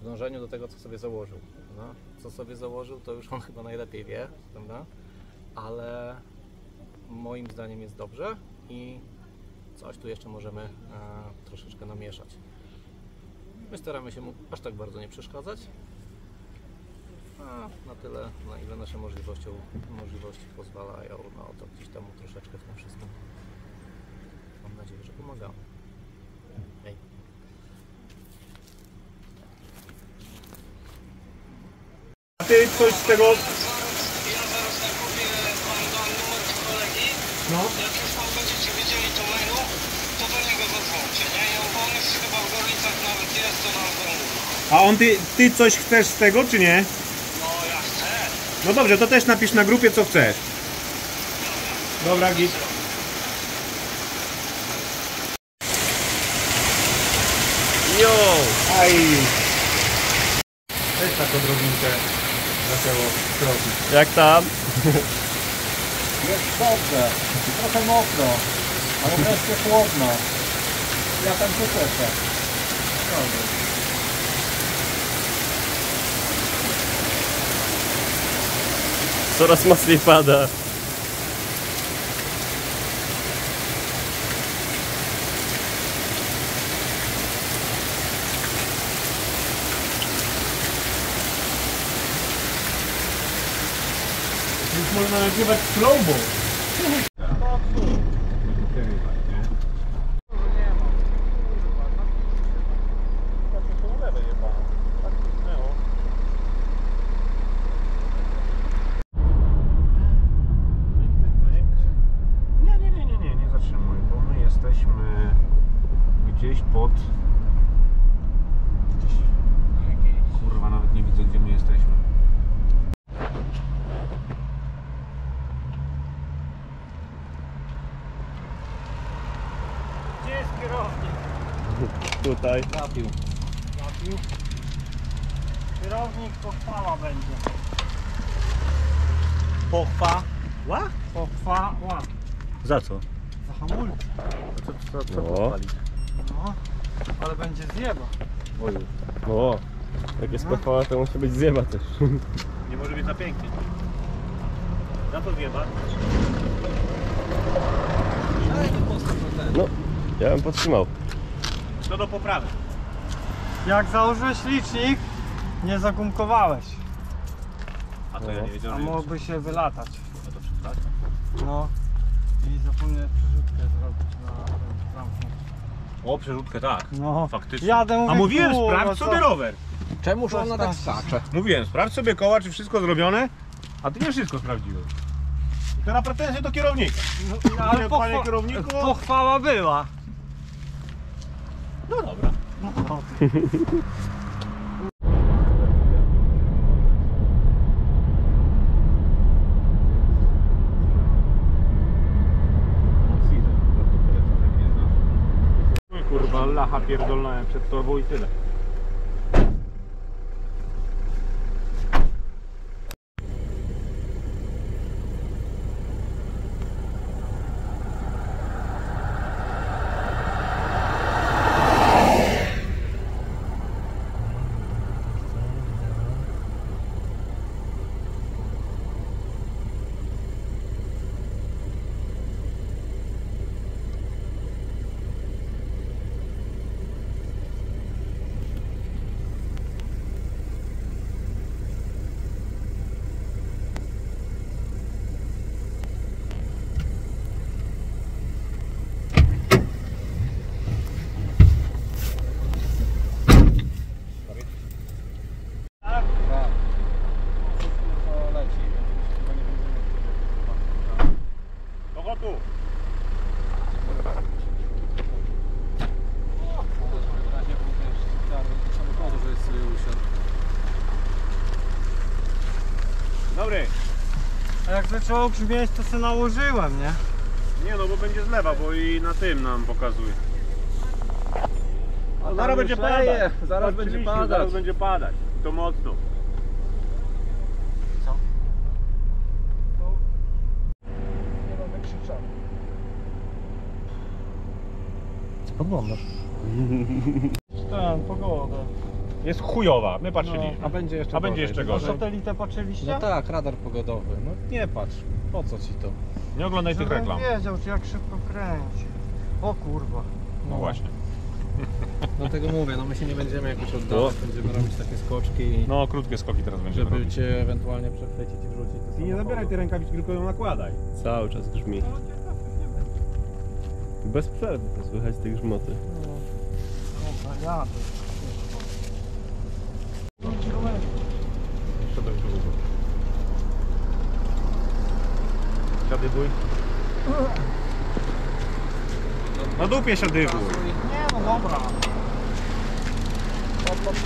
w dążeniu do tego, co sobie założył. No, co sobie założył, to już on chyba najlepiej wie, prawda? Ale moim zdaniem jest dobrze i coś tu jeszcze możemy e, troszeczkę namieszać. My staramy się mu aż tak bardzo nie przeszkadzać. A na tyle, na ile nasze możliwości, możliwości pozwalają, no to gdzieś tam troszeczkę w tym wszystkim. Mam nadzieję, że pomagamy. Hej. A ty coś z tego... No. Jak już tam będziecie wiedzieli to menu, to do niego zadzwońcie, nie? I on, on już chyba w Gorlicach nawet jest, to nam mówi. A on ty, ty coś chcesz z tego, czy nie? No ja chcę. No dobrze, to też napisz na grupie co chcesz. Dobra, git. Aj! Weź taką drobinkę zaczęło kropić. Jak tam? Jest dobrze, trochę mokro, ale wreszcie chłodno. Ja tam się cieszę. Coraz mocniej pada. Już można nagrywać slowbo. Nie, nie, nie, nie, nie, nie zatrzymuj, bo my jesteśmy gdzieś pod... Gdzieś... Kurwa, nawet nie widzę, gdzie my jesteśmy. Gdzie jest kierownik? Tutaj. Zapił. Zapił. Kierownik pochwała będzie. Pochwa. Ła? Pochwała. Za co? Za hamulce. Co, co, co No. pochwalić? No, ale będzie zjeba. Oju. O, pochwała, to musi być zjeba też. Nie może być za pięknie. Za to zjeba. No, ja bym podtrzymał. To do poprawy. Jak założyłeś licznik, nie zagumkowałeś. A to ja nie A wiedziałem, że mógłby się wylatać. No to przepraszam. No. I zapomniałem przerzutkę zrobić na zamku. O, przerzutkę tak. No. Faktycznie. Jadę, mówię, A mówiłem, kurwa, sprawdź co? sobie rower. Czemuż ona tak skacze? Mówiłem, sprawdź sobie koła, czy wszystko zrobione, a ty nie wszystko sprawdziłeś. I Teraz pretensje do kierownika. No, ale Panie kierowniku? pochwała była. No dobra. No. Kurwa, lacha pierdolnąłem przed tobą i tyle. Do tu. Dobry. A jak zaczęło grzmieć, to se nałożyłem, nie? Nie no, bo będzie z lewa, bo i na tym nam pokazuje. A Zaraz będzie padać. Zaraz będzie Oczywiście, padać. Zaraz będzie padać. To mocno. Nie będę krzyczał. Co podglądasz? Ten, pogoda. Jest chujowa, my patrzyliśmy. A będzie jeszcze A będzie gorzej. jeszcze gorzej. satelitę patrzyliście? No tak, radar pogodowy. No nie patrz. Po co ci to? Nie oglądaj tych Żebym reklam. wiedział, czy jak szybko kręci. O kurwa. No właśnie. Dlatego mówię, no my się nie będziemy jakoś oddawać, będziemy robić takie skoczki, No, krótkie skoki teraz będziemy żeby robić. cię ewentualnie przechwycić i wrzucić do I nie zabieraj tej rękawiczki, tylko ją nakładaj. Cały czas grzmi. Bez przerwy to słychać te grzmoty. Dobra, jadę. Jeszcze dość długo. Siadywuj. Na dupie siadywuj. Nie no dobra.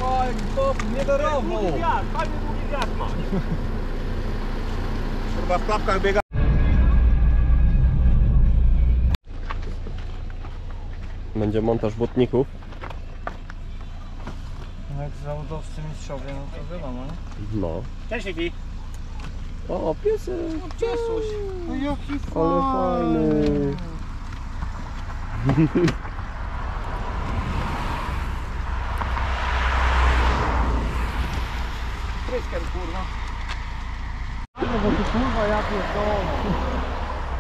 Pa, jak Bob nie do rowu! wiatr, fajny długi wiatr ma. Kurwa w klapkach biega. Będzie montaż błotników. No Jak zawodowcy mistrzowie, no to wiadomo, nie? No. Cześć Fifi. O, piesek! Ciesuś. No jaki Ale fajny. Pryskiem kurwa. No bo ty kurwa ja pierdolę.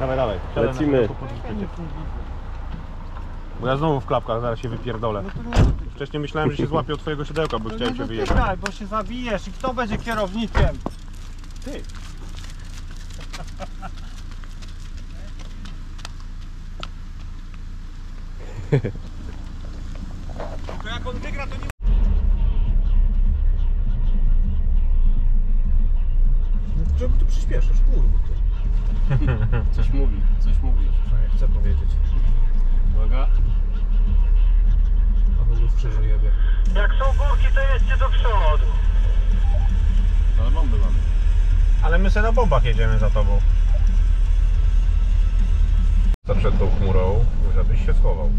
Dawaj, dawaj. Siadaj na Lecimy. cię. Bo ja znowu w klapkach zaraz się wypierdolę. No Wcześniej myślałem, że się złapię od twojego szydełka, bo No chciałem się wyjechać. dotykaj, bo się zabijesz i kto będzie kierownikiem? Ty. To jak on wygra, to nie... Czemu tu przyspieszysz, kurwa ty? Coś mówi, coś mówi. Chcę powiedzieć. Uwaga. Jebie. Jak są górki, to jedźcie do przodu. Ale bomby mamy. Ale my sobie na bombach jedziemy za tobą. Co przed tą chmurą, żebyś się schował.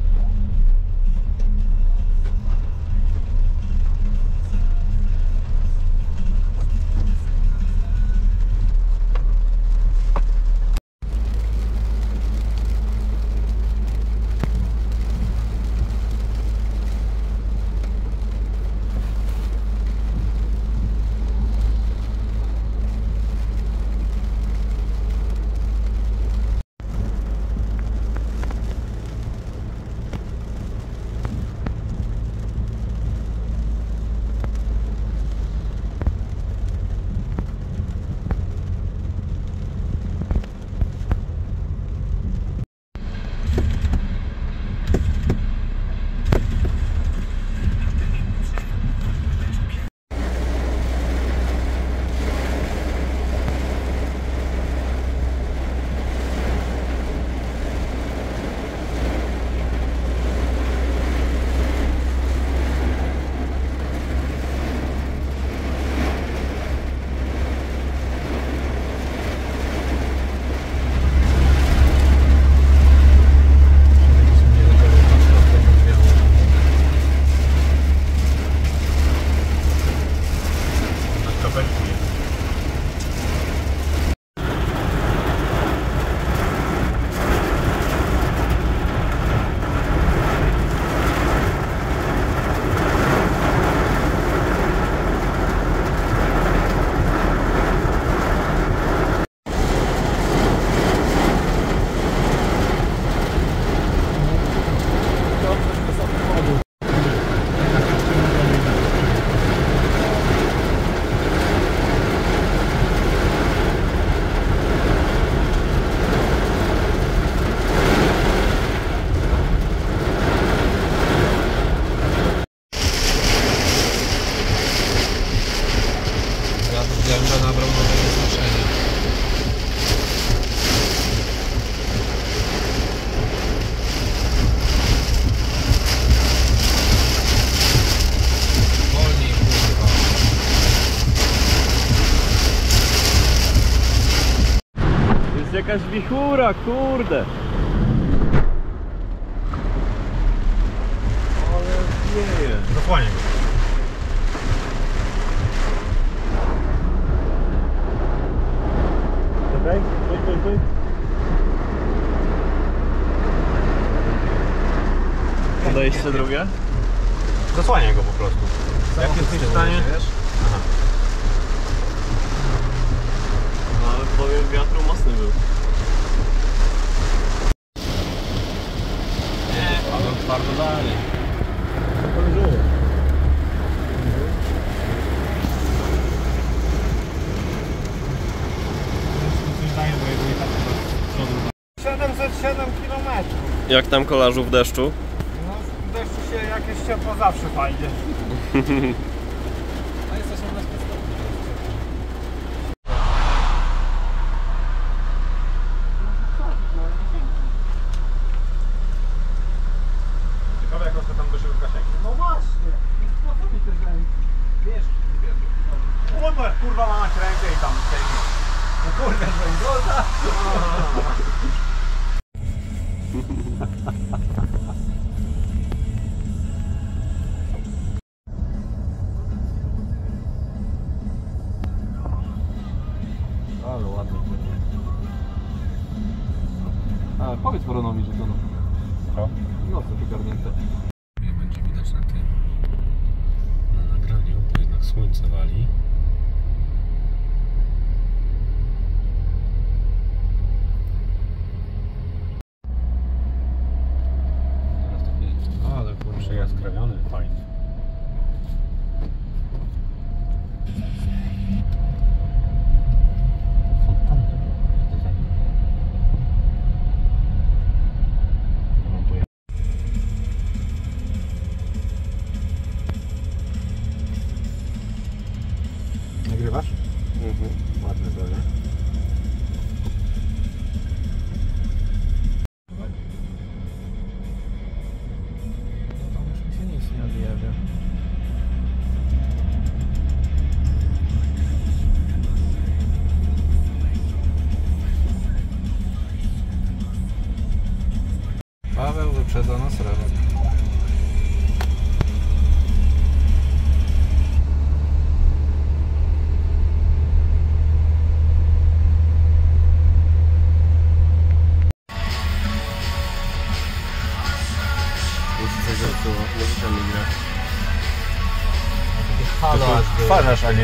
jakaś wichura, kurde. Ale wieje. Zasłanie go. Czekaj, drugie. tam kolarzu w deszczu? No w deszczu się jakieś ciepło zawsze fajnie. Nossa, né? velho. Fala, fala, nie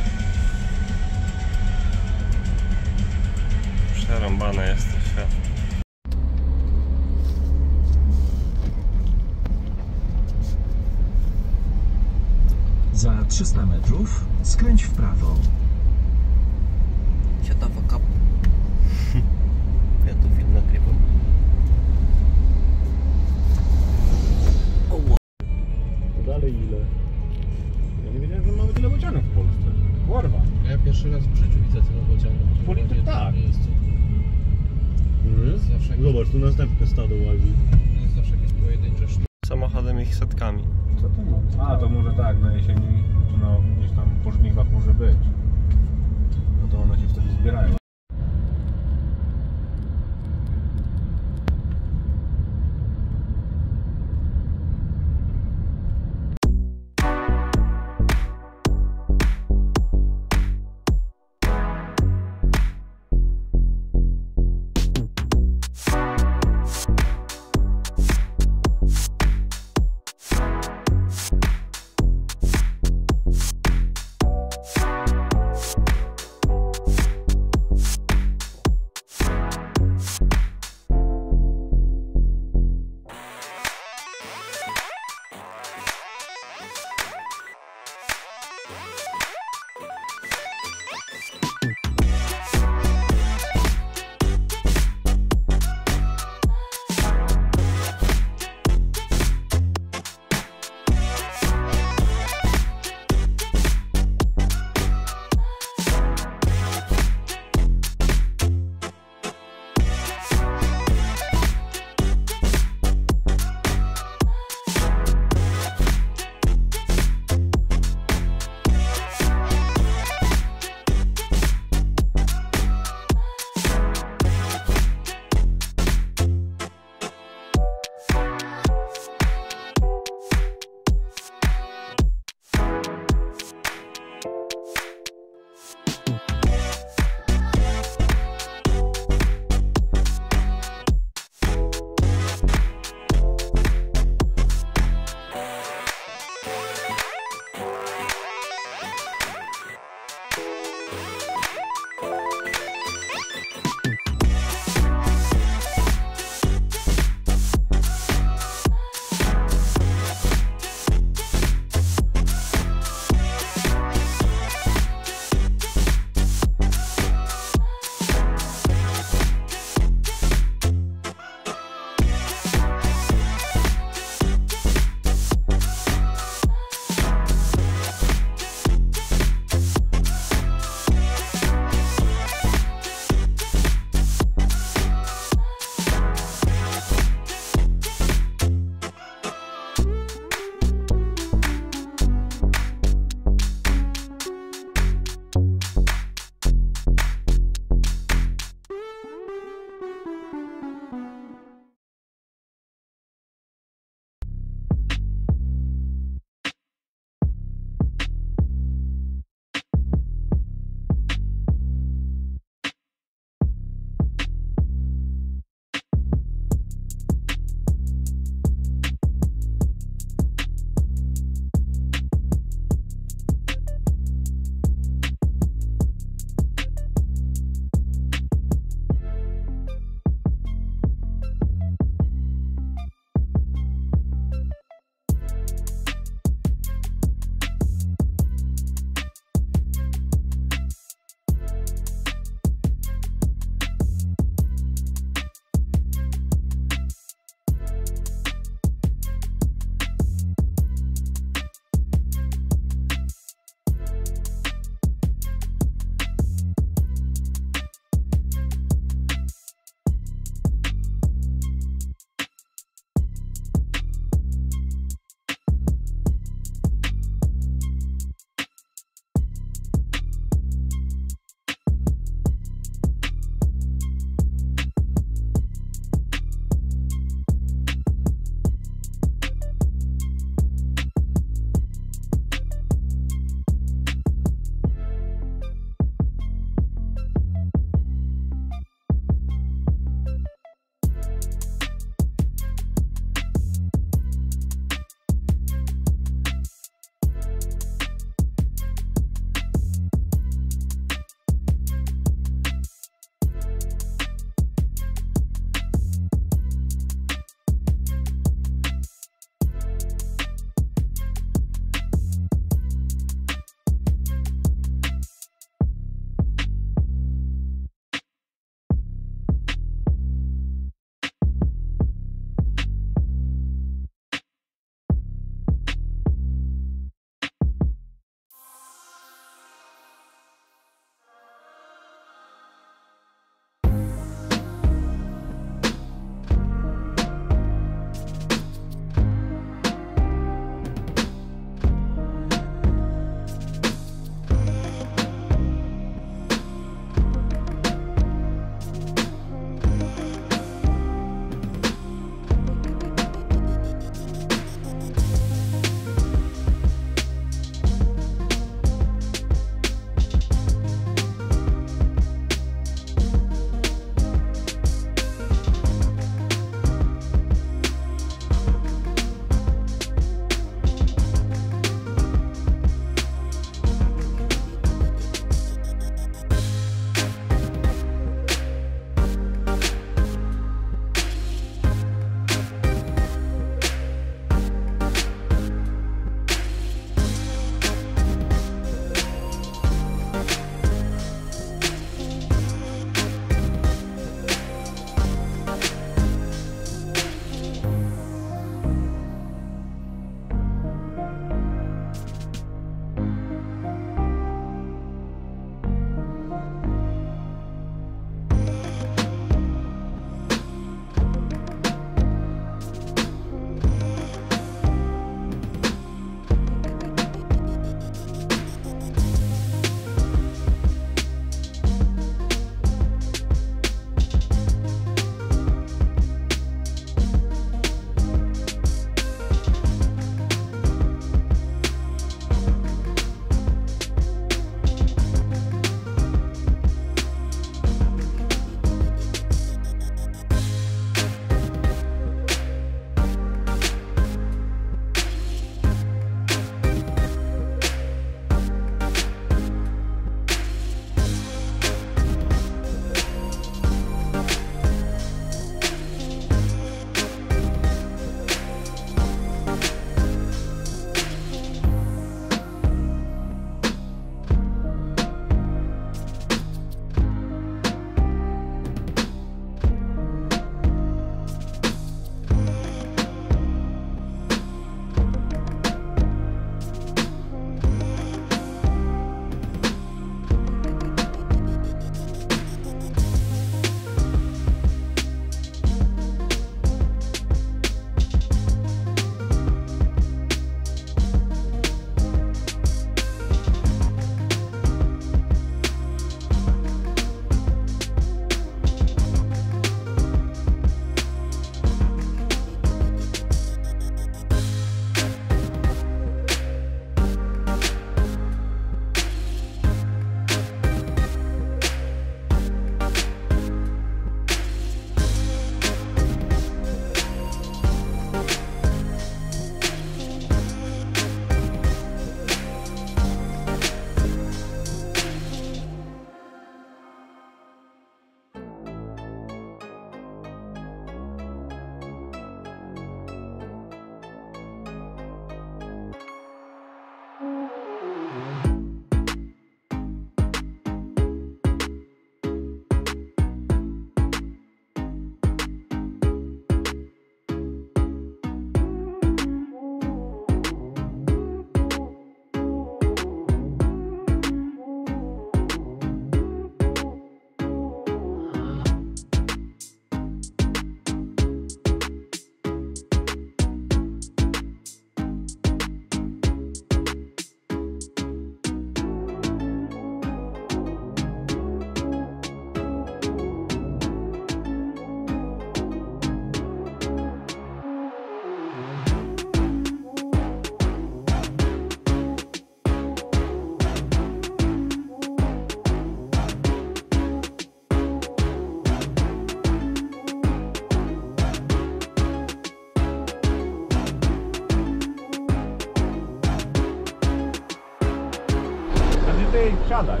siadaj.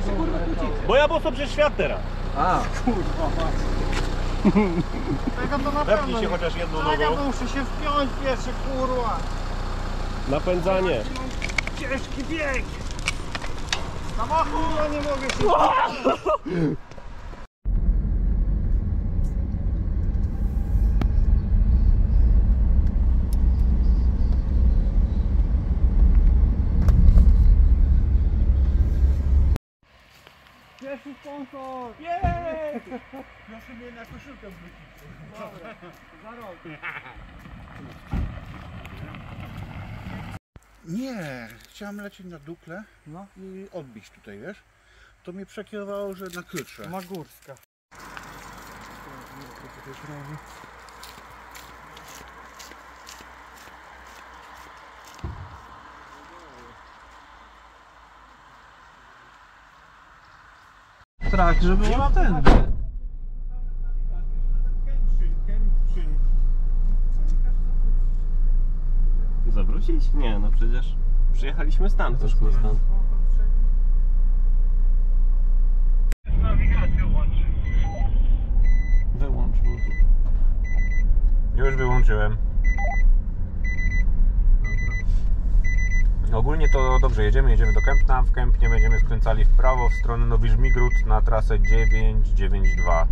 To się kurwa kłócicie. Bo ja boso przez świat teraz. A. Kurwa. Tego to na Wepnij się nie- chociaż jedną nogą. bo muszę się wpiąć pierwszy, kurwa. Napędzanie. Ciężki bieg. Samochód, nie mogę się... Sponsor! Jej! Proszę mnie na koszulkę. Dobra, za rok. Nie, chciałem lecieć na Dukle No. i odbić tutaj, wiesz? To mnie przekierowało, że na Krutrze. Magórska. Trakt, żeby ona ten. Zawrócić? Nie, no przecież przyjechaliśmy stąd też stąd. Wyłącz Bluetooth. Już wyłączyłem. Ogólnie to dobrze, jedziemy, jedziemy do Kępna. W Kępnie będziemy skręcali w prawo w stronę Nowy Żmigród na trasę 992.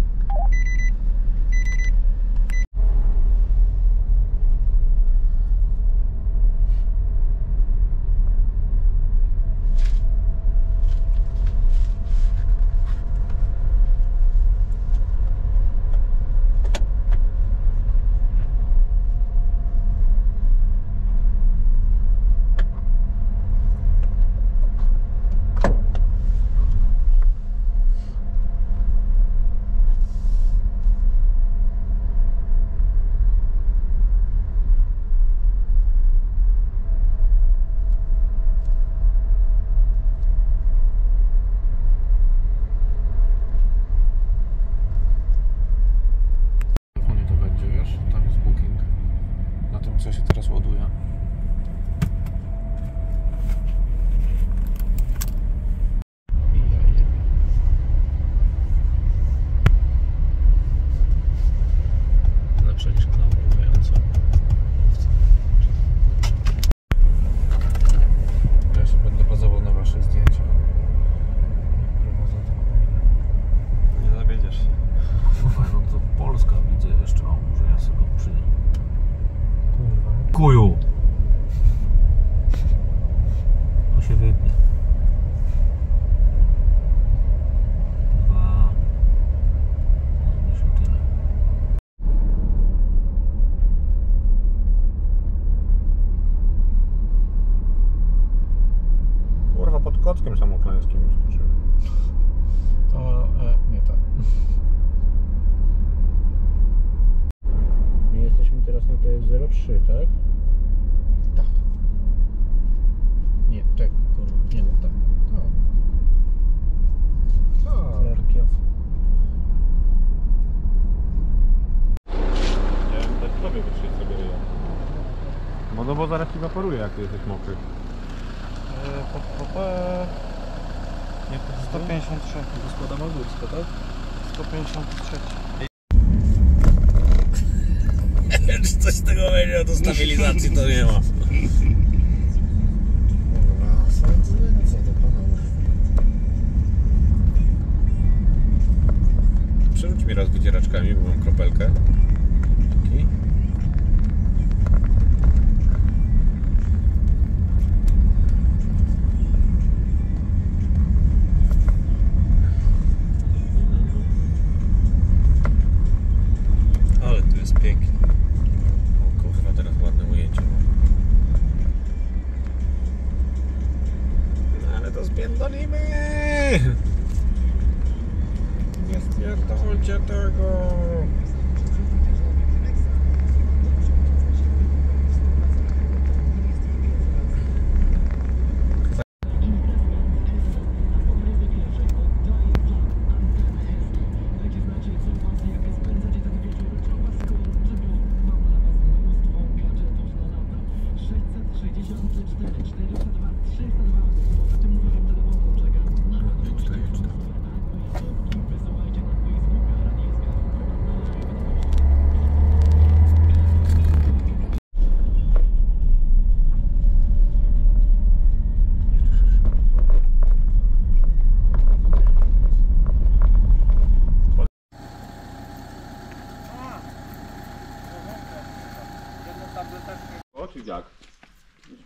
waporuje, jak ty jesteś mokry. Po, po, po. Nie, to 153. Gospoda Magórska, tak? 153. Czy coś z tego będzie, to stabilizacji to nie ma. Ale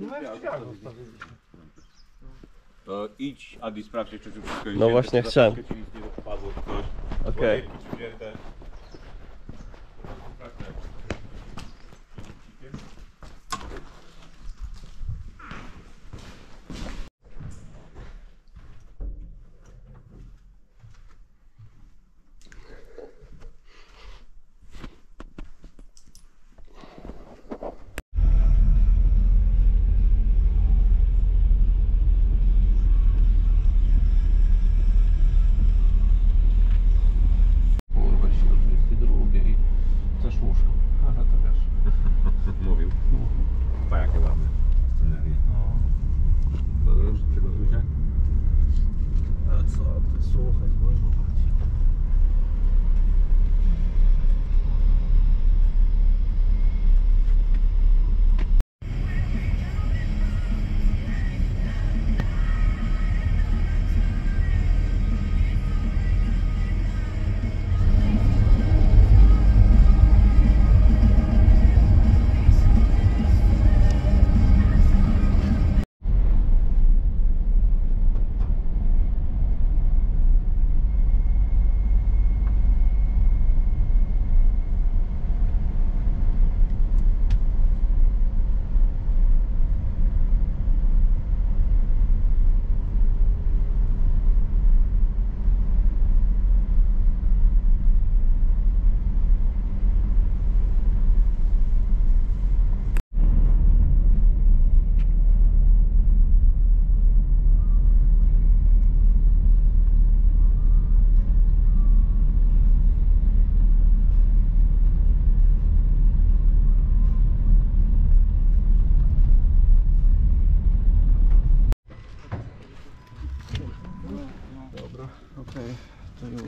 No zostawiliśmy. To idź, Adi, sprawdź jeszcze, czy wszystko jest No właśnie chciałem. Okej.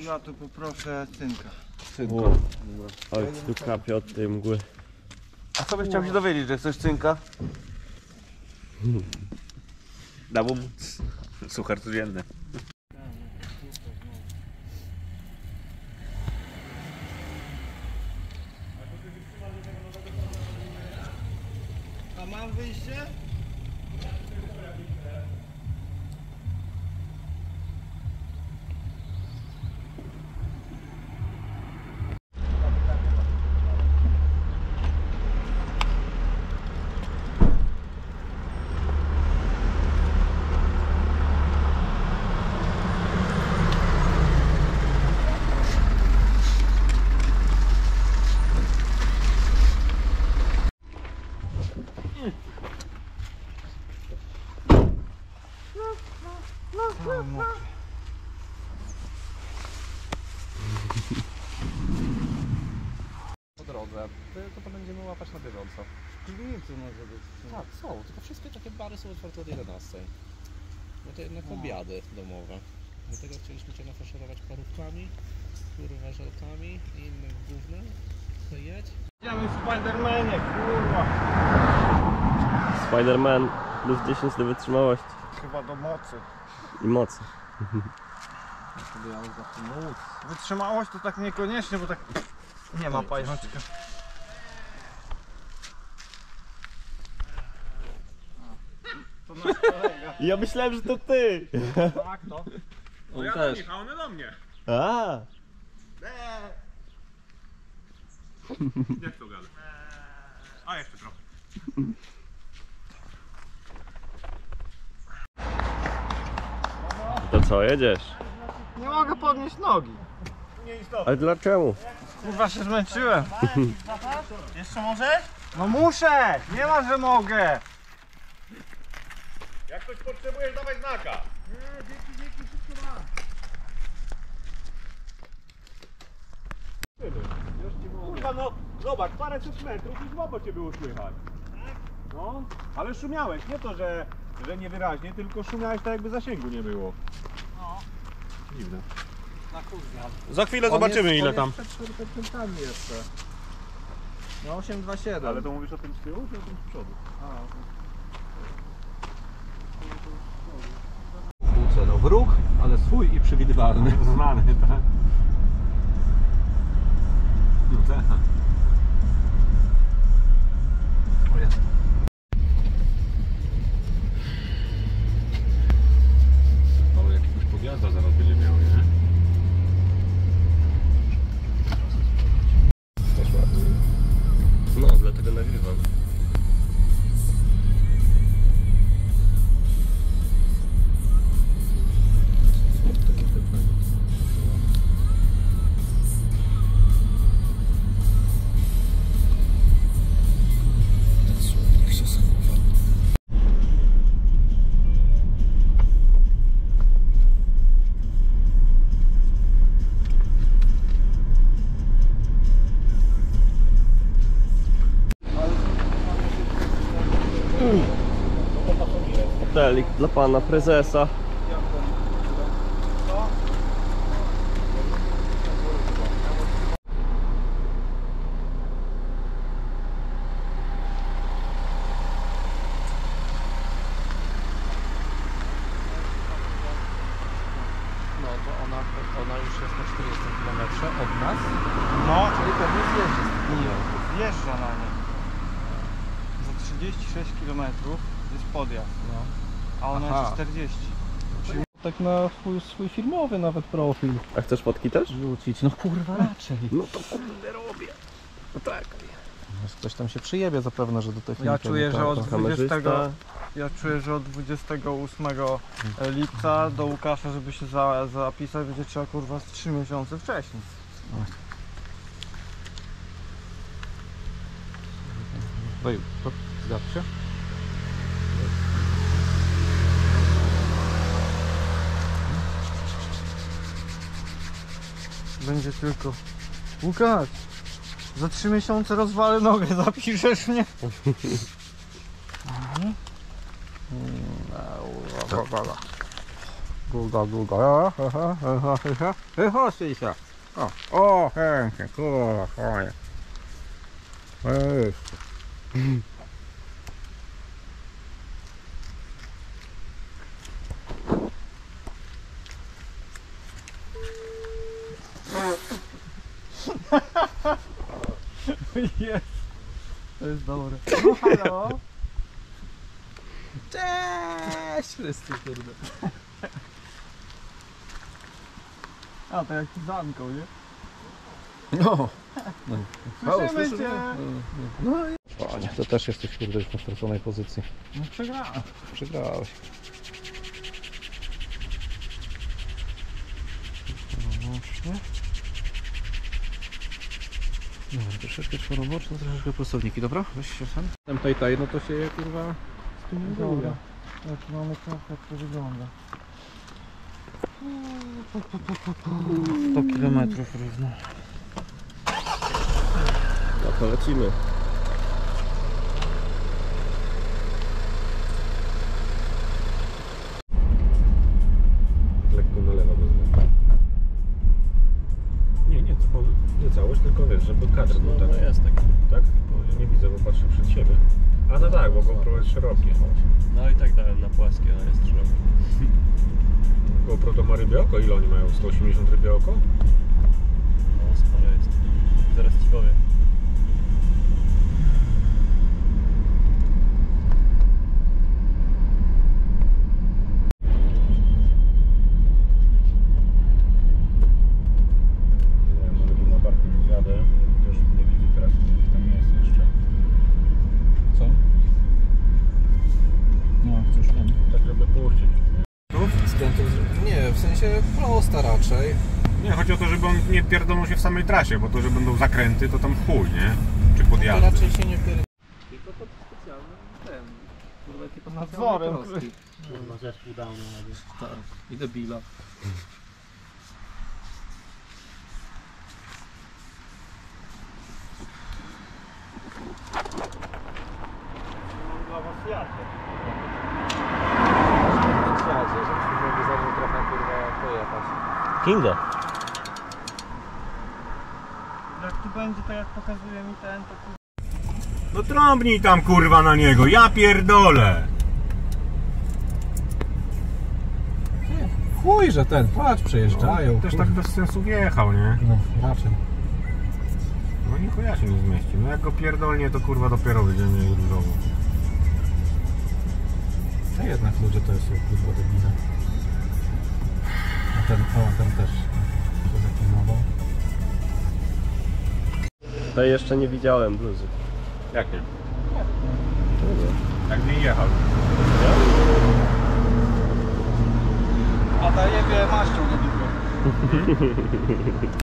To. Ja tu poproszę cynka. Wow. Oj, tu kapie od tej mgły. A co byś chciał się dowiedzieć, że chcesz cynka? Da mu suchar codzienny. A mam wyjście? Po drodze, to, to będziemy łapać na bieżąco. Kliency może być. Tak, są, tylko wszystkie takie bary są otwarte od 11. No to jednak obiady domowe. Dlatego chcieliśmy Cię nafaszerować parówkami, kurwa żelkami i innym gównem. To jedź. Idziemy w Spidermanie, kurwa. Spider-Man plus 10 do wytrzymałości Chyba do mocy. i mocy. Sobie ja móc. Wytrzymałość to tak niekoniecznie, bo tak nie ma pajączka. Nasz kolega. Ja myślałem, że to ty! Tak, to. On też. a one do mnie. A, Jak to gada? A, jeszcze trochę. to co, jedziesz? Nie mogę podnieść nogi. Ale dlaczego? Kurwa się zmęczyłem. Jeszcze możesz? No muszę! Nie ma, że mogę! Jak ktoś potrzebujesz, dawaj znaka. Kurwa no, zobacz, paręset metrów i słabo cię było słychać. No, ale szumiałeś, nie to, że, że niewyraźnie, tylko szumiałeś tak jakby zasięgu nie było. No. Dziwne. Na kurwa. Za chwilę zobaczymy ile tam. Przed 4% jeszcze. No 827. Ale to mówisz o tym z tyłu, czy o tym z przodu? W ruch, ale swój i przewidywalny. Znany, tak? No tak. O jest. Mały jakiegoś podjazda zaraz będzie miał, nie? No, dlatego nagrywam. Dla pana prezesa. No to ona, ona już jest na 40 km od nas. No, Czyli pewnie zjeździ z tych nie, kierunków. wjeżdża na nie. Za 36 km jest podjazd, No. A ona Aha. jest 40. Tak na swój, swój filmowy nawet profil. A chcesz fotki też? Rzucić, no kurwa raczej. No to kurde robię. No tak. Ktoś tam się przyjebie zapewne, że do techniki. Ja czuję, że od 20, Kamerzysta. ja czuję, że od 28 lipca do Łukasza, żeby się za, zapisać, będzie trzeba kurwa z 3 miesiące wcześniej. Daj, to zgadł się? Będzie tylko Łukasz, za 3 miesiące rozwalę nogę, zapiszesz mnie? Długa, długa. Chodźcie się. O, o, kurwa, fajnie. Ej. To jest dobre. No halo. Cześć wszyscy, kurde. A to jak z Anką, nie? No. Słyszymy cię. No i... Fajnie, to też jesteś kurde już na straconej pozycji. No przegrałem. Przegrałeś. Właśnie. Dobra, troszeczkę czworoboczne, troszeczkę prostowniki, dobra? Weź się sam. Tam taj taj, no to się je kurwa Dobra. Jak mamy tak, jak to wygląda. 100 km równo. No to lecimy. Wiesz, żeby kadr był tak. No jest taki. Tak? Nie widzę, bo patrzę przed siebie. A no tak, bo GoPro jest szerokie. No i tak dałem na płaskie, ale jest szeroki. GoPro to ma rybie oko. Ile oni mają? 180 rybie oko? No sporo jest. Zaraz ci powiem. Się w samej trasie, bo to, że będą zakręty, to tam chuj, nie? Czy To podjazdy. raczej się nie pier... Tylko to specjalny ten. Kurwa, tylko Nadzorem, prosti. Kurwa, zespół dał Tak, i debila. Dla was jadę. Razie, żebyśmy mogli za nim trochę kurwa pojechać. Kinga. Jak tu będzie tak jak pokazuje mi ten, to tu No trąbnij tam kurwa na niego, ja pierdolę! Chuj, że ten, patrz, przejeżdżają. Też tak bez sensu wjechał, nie? No, raczej. No nie chuja się nie zmieści. No jak go pierdolnie, to kurwa dopiero będziemy mieli różową. A jednak ludzie to jest kurwa debile. A ten, o, ten też się zakinował. Tej jeszcze nie widziałem bluzy. Jak nie? Jak nie jechał. A daje maścią do dupy.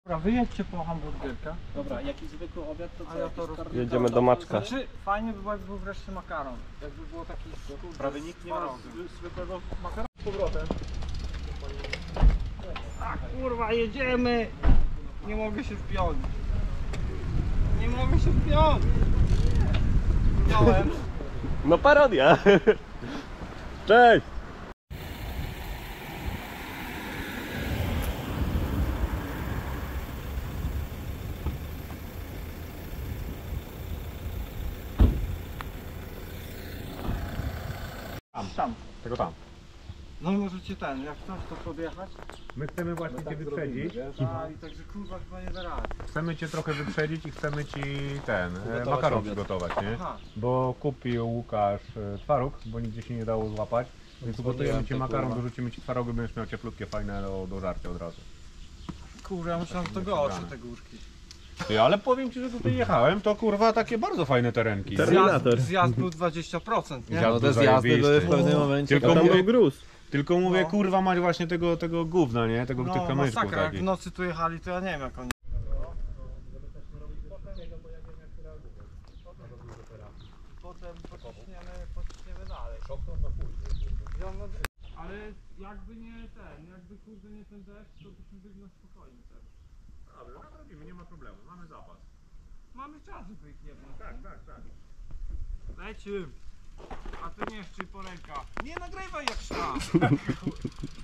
Dobra, wyjedźcie po hamburgerka. Dobra, jaki zwykły obiad, to A ja to roz... Jedziemy do Maczka. Znaczy, fajnie by było, jakby był wreszcie makaron. Jakby było taki kurde, Prawie nikt nie ma zwykłego makaronu z powrotem. Tak, kurwa, jedziemy! Nie mogę się wpiąć. Nie mogę się wpiąć. Wpiąłem. No parodia! Cześć! Tam, Tam. Tego tam. No możecie ten, jak ktoś to podjechać. My chcemy właśnie Cię wyprzedzić. A i także kurwa chyba nie da rady. Chcemy Cię trochę wyprzedzić i chcemy Ci ten e, Ugotować makaron obiad. przygotować, nie? Aha. Bo kupił Łukasz e, twaróg, bo nigdzie się nie dało złapać. Więc ugotujemy Ci makaron, dorzucimy Ci twarogu, będziesz miał cieplutkie, fajne do, do żarcia od razu. Kurwa, ja myślałem, że to gorsze te górki. Ty, ale powiem Ci, że tutaj jechałem, to kurwa takie bardzo fajne terenki. Zjazd, zjazd był 20%, nie? Zjazd był zajebisty. Tylko A tam mówię, był gruz. Tylko mówię, No. kurwa, mać właśnie tego, tego gówna, nie? Tego, tych No kamyczków masakra, jak w nocy tu jechali, to ja nie wiem jak oni... Potem pociśniemy, pociśniemy dalej. Ale jakby nie ten, jakby kurde nie ten deszcz, to byśmy byli na spokojnie teraz. Dobra, robimy, nie ma problemu, mamy zapas. Mamy czas, żeby ich jebnąć. Tak, tak, tak. Leci. A ty nie szczyj po rękach. Nie nagrywaj jak szła.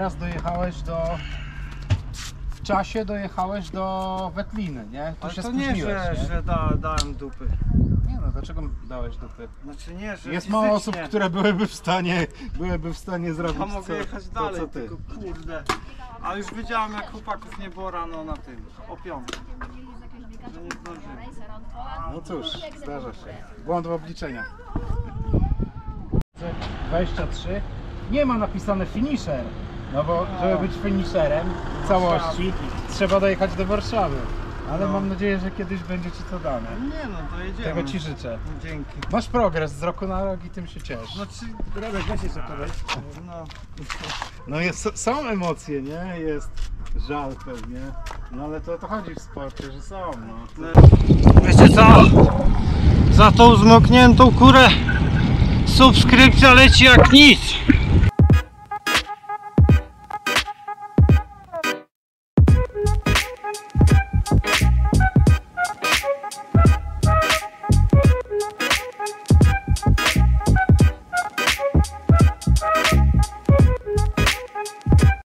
Teraz dojechałeś do... W czasie dojechałeś do Wetliny, nie? Tu Ale się to nie, spóźniłeś, że, że da, dałem dupy. Nie no, dlaczego dałeś dupy? Znaczy nie, że Jest mało osób, fizycznie. które byłyby w stanie, byłyby w stanie zrobić Ja mogę co, jechać to, dalej, co ty. tylko kurde. A już wiedziałem jak chłopaków nie było rano na tym, o piątej. Że nie zdążyłem. No cóż, zdarza się. Błąd w obliczeniach. 23. Nie ma napisane finisher. No bo żeby być finisherem w całości trzeba dojechać do Warszawy. Ale No. mam nadzieję, że kiedyś będzie ci to dane. Nie no, to jedziemy. Tego ci życzę. Dzięki. Masz progres z roku na rok i tym się ciesz. Znaczy, Radek, weź jeszcze kogoś. No. No jest, są emocje, nie? Jest żal pewnie. No ale to o to chodzi w sporcie, że są. No. Wiecie co? Za tą zmokniętą kurę subskrypcja leci jak nic.